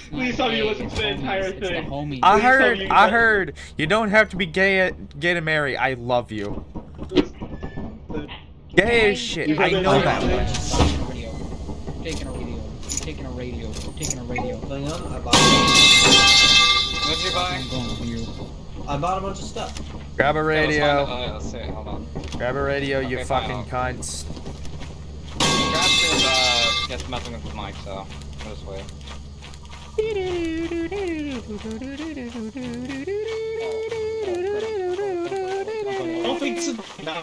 Please tell me you listened to the entire thing. Homie. I heard, you I heard. You don't have to be gay, gay to marry. I love you. Gay as shit. I know that much. Radio. Taking a radio. Taking a radio. Taking a radio. Hang on, I bought. What did you buy? I'm going with you. I bought a bunch of stuff. Grab a Okay, let's find- radio. uh, let's see. Hold on. Grab a radio, you Okay, fine, fucking cunts. Scraps is uh, gets messing with the mic, so go this way. I don't think this. No.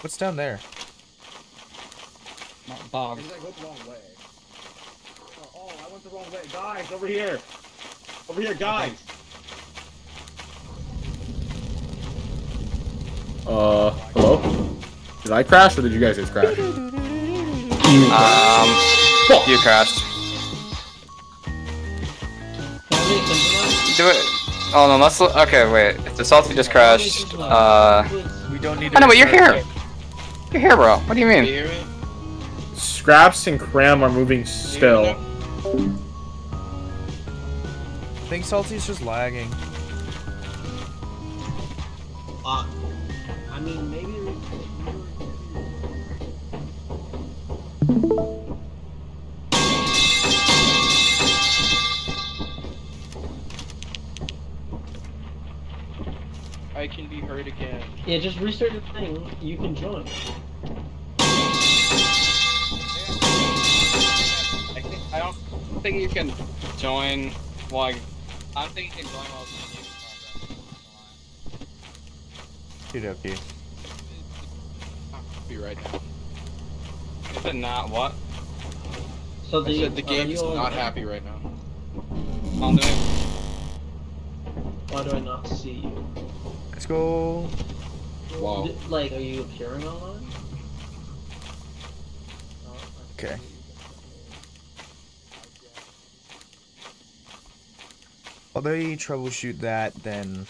What's down there? Not Bob. I went the wrong way. Oh, I went the wrong way. Guys, over here. Over here, guys. Uh, hello? Did I crash or did you guys just crash? Um, you crashed. Do it. Oh no, let's. Okay, wait. If the salty just crashed, uh. We don't need I know, but you're here. You're here, bro. What do you mean? Scraps and Cram are moving still. I think Salty's just lagging. Uh, I mean, maybe... I can be heard again. Yeah, just restart the thing. You can join. I, don't think you can join. Well, I, I don't think you can join while it's in Okie dokie. Be right now. Is it not what? So I said the game is not happy right now. I'm doing. Why do I not see you? Let's go. Wow. Like, are you appearing online? Okay. They troubleshoot that, then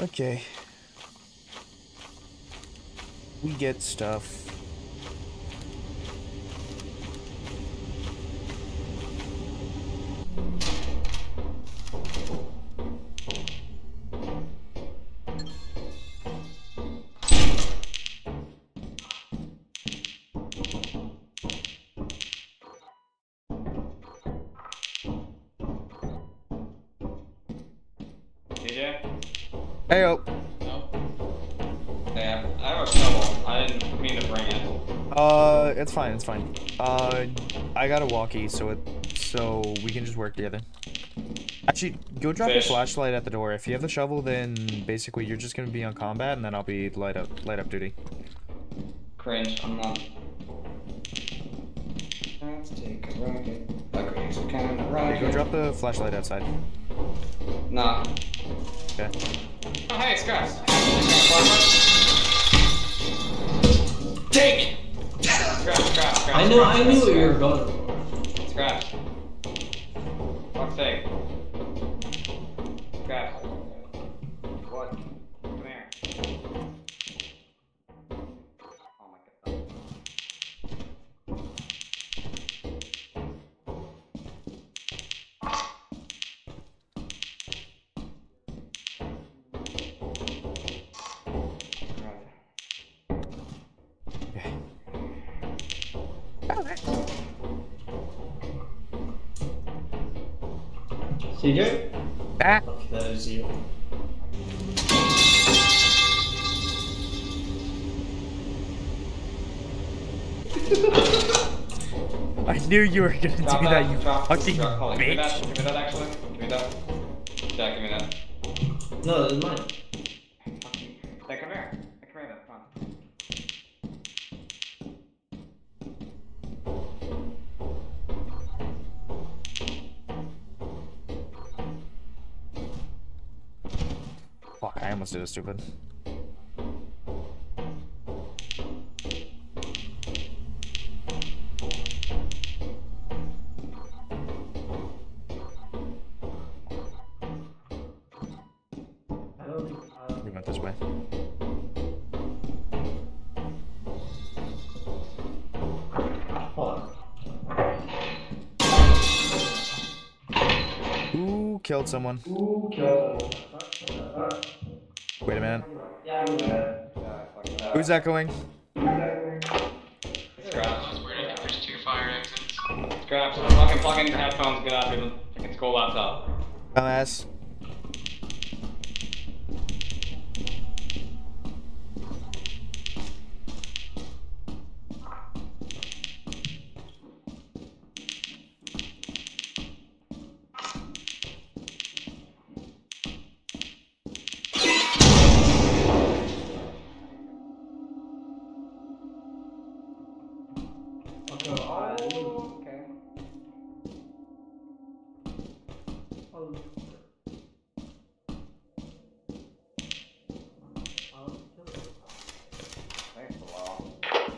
Okay. We get stuff. It's fine. Uh, I got a walkie, so it so we can just work together. Actually, go drop Fish. your flashlight at the door. If you have the shovel, then basically you're just gonna be on combat, and then I'll be light up light up duty. Cringe, I'm not. Let's take a rocket. Okay, so kind of rocket. go drop the flashlight outside. Nah. Okay. Oh, hey, Scraps. I know, I knew what you were going That is you. I knew you were gonna Drop do that, you drop, fucking drop, hold on, Give me that, bitch. give me that actually. Give me that. Jack, give me that. No, it's mine. Fuck, I almost did a stupid. We went this way. Who killed someone? Who's echoing? Scraps. There's two fire exits. Scraps. Fucking fucking headphones. Get out of your fucking school laptop. Dumbass.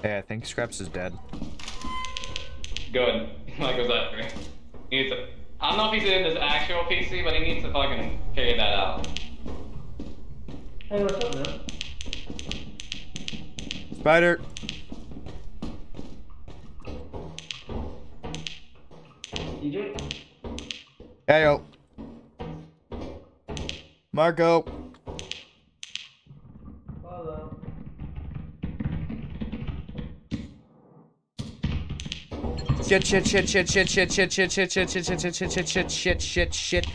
Hey, I think Scraps is dead. Good. Like was that for me? He needs to. I don't know if he's in his actual PC, but he needs to fucking figure that out. Hey, what's up, man? Spider. DJ? Heyo. Marco. Shit, shit, shit, shit, shit, shit, shit, shit, shit, shit, shit, shit, shit, shit, shit, shit, shit, shit.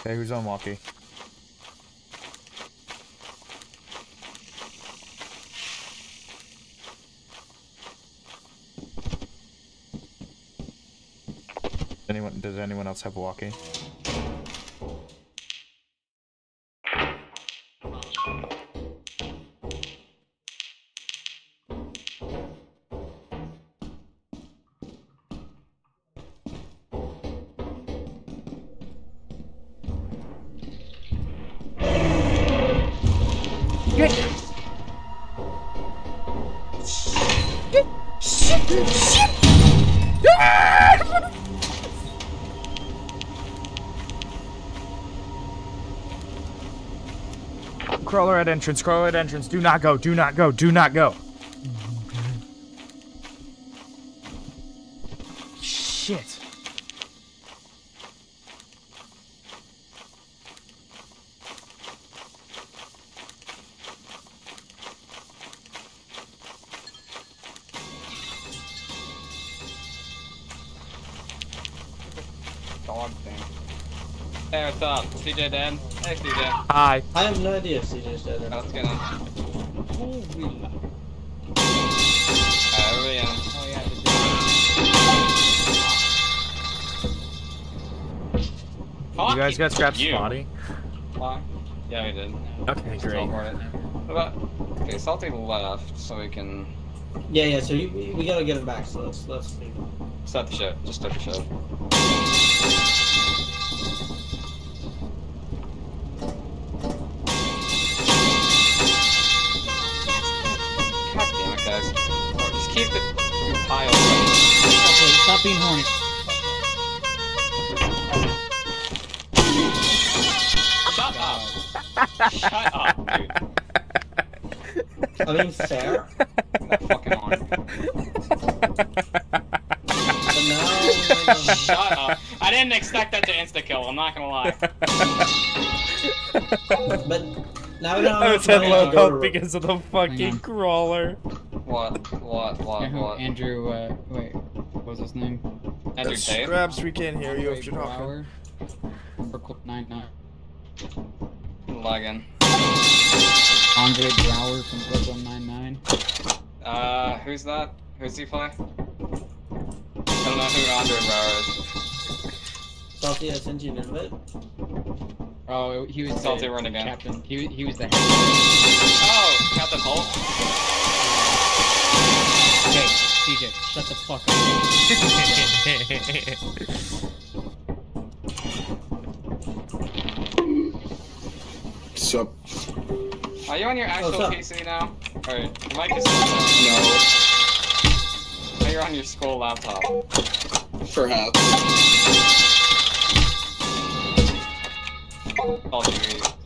Okay, who's on walkie? outside Milwaukee. Crawler entrance, crawler at entrance. Do not go, do not go, do not go. Shit. Dog thing. Hey, what's up? CJ Dan? Hey, CJ. Hi. I have no idea if CJ's dead or not. Let's get in. Alright, everybody in. You guys got Scrap's you. body? Why? Yeah, we did. Okay, Just great. What about? Okay, Salty left, so we can Yeah, yeah. So you, we, we gotta get him back. So let's let's. leave him. start the ship. Just start the ship. Shut up, dude. I mean, fair. That fucking horn. Shut up. I didn't expect that to insta kill. I'm not gonna lie. But now we don't I have was at low go health because of the fucking crawler. What? What? What? Yeah, who- What? Andrew, uh, wait, what was his name? Andrew Tate? Scraps, we can't hear you if you're talking. Braugher. Brooklyn Nine-Nine. Lagging. Andre Braugher from Brooklyn Nine-Nine. Uh, who's that? Who's he play? I don't know who Andre Braugher is. Salty, I sent you an invite. Oh, he was Salty the run again. captain. He, he was the head. Oh, Captain Holt. Hey, CJ, shut the fuck What's up? Are you on your actual what's? PC now? Alright, your mic is no. No, you're on your school laptop. Perhaps. I'll do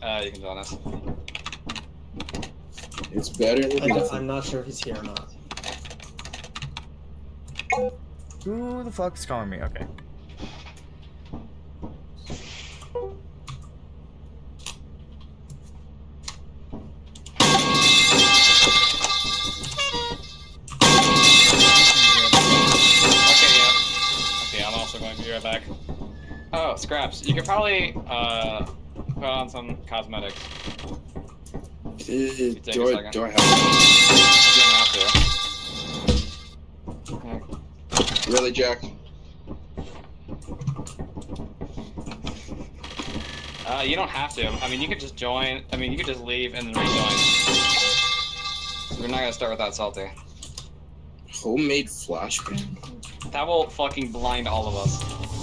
uh, you can join us. It's better I than don't- nothing. I'm not sure if he's here or not. Who the fuck's calling me? Okay. Okay, scraps. You could probably uh put on some cosmetics. Do, I, do I have have to. Really, Jack? Uh, you don't have to. I mean, you could just join. I mean, you could just leave and then rejoin. We're not gonna start with that salty. Homemade flashbang? That will fucking blind all of us.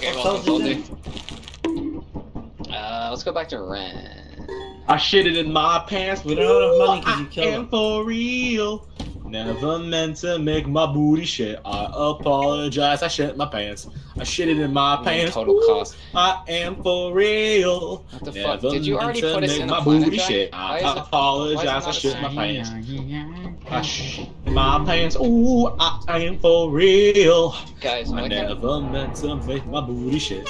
Okay, well, Tells that's do. Uh, let's go back to Rend. I shitted in my pants. with don't have enough money 'cause I you killed am him. for real. Never meant to make my booty shit. I apologize. I shit my pants. I shitted in my pants. total Ooh, cost. I am for real. What the Never fuck? Did you already put us make in my booty track? shit. I it- why is it apologize. I shit my pants. I shit my pants. Ooh, I am for real. Guys, I never meant to make my booty shit.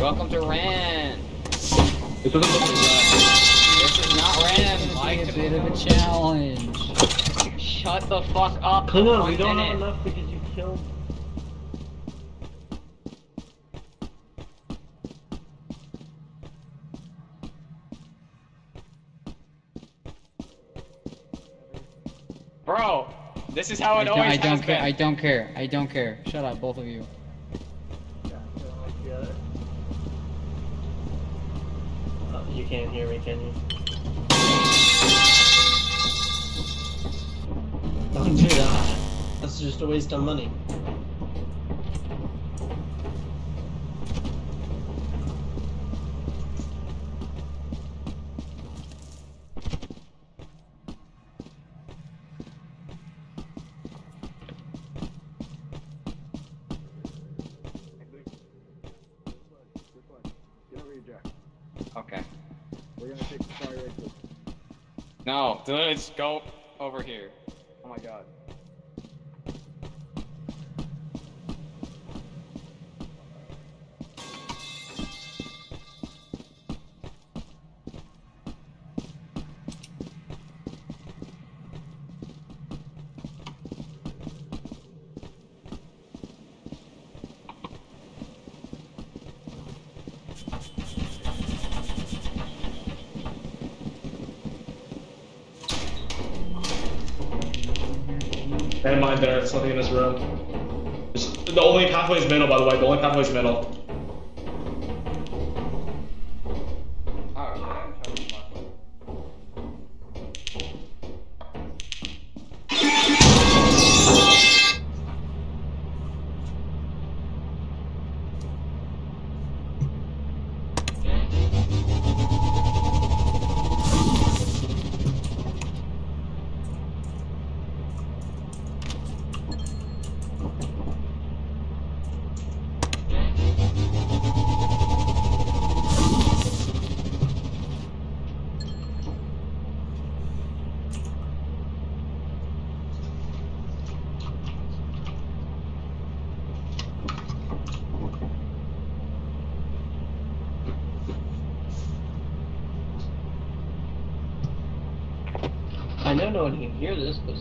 Welcome to Rend. This doesn't look like This is not Rend. Mike, a bit of a challenge. shut the fuck up. Come on, we don't have minute. enough because you killed. Bro, this is how it don't, always I don't has care. been. I don't care. I don't care. Shut up, both of you. Uh, you can't hear me, can you? Don't do that. That's just a waste of money. Okay. We're gonna take the fire exit. No, let's go over here. Oh my god. Never mind there, there's nothing in this room. Just, the only pathway is middle, by the way. The only pathway is middle.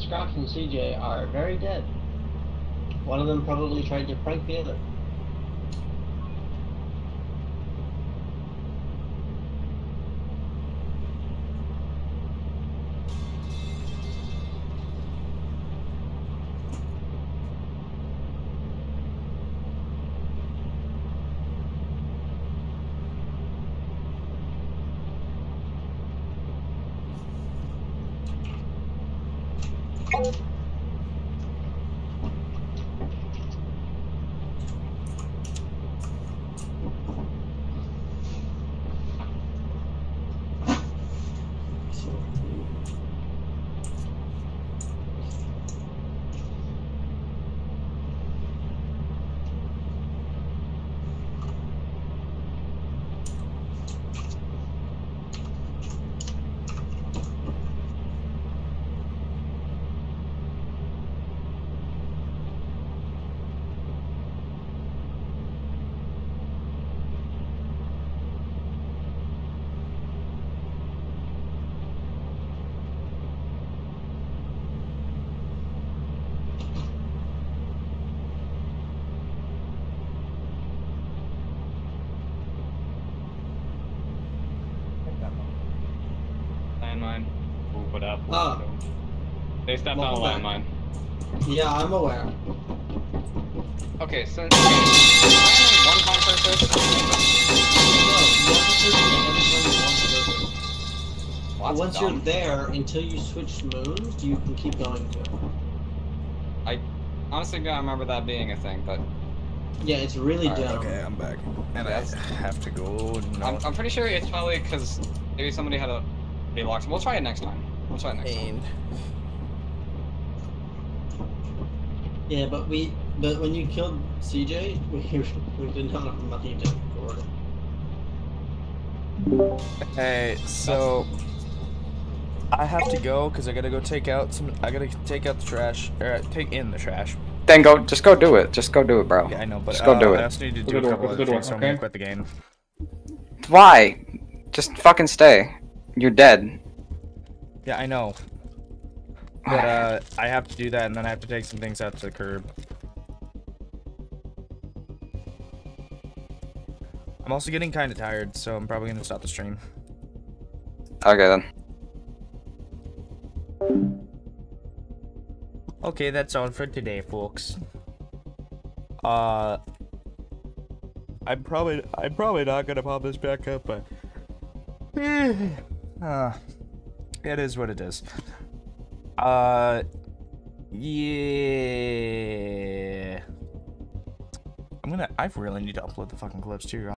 Scraps and CJ are very dead. One of them probably tried to prank the other. Landmine. Ooh, what up? Ah. They stepped on a Welcome landmine. Yeah, I'm aware. Okay, so am I only one time person? Well, Once dumb. you're there, until you switch moons, you can keep going to. I honestly don't remember that being a thing, but Yeah, it's really Alright, dumb. Okay, I'm back. And I have to go. I'm, I'm pretty sure it's probably because maybe somebody had a they locked. We'll try it next time. We'll try it next time. Yeah, but we, but when you killed CJ, we, we did not have money to record it. Hey, so I have to go because I gotta go take out some. I gotta take out the trash or take in the trash. Then go, just go do it. Just go do it, bro. Yeah, I know, but just go uh, do I it. also need to It's a do a good one, couple it's a other good things, one, so I'm gonna okay? quit the game. Why? Just fucking stay. You're dead. Yeah, I know. But uh, I have to do that, and then I have to take some things out to the curb. I'm also getting kind of tired, so I'm probably gonna stop the stream. Okay then. Okay, that's all for today, folks. Uh, I'm probably I'm probably not gonna pop this back up, but uh, it is what it is. Uh, yeah. I'm gonna. I really need to upload the fucking clips too.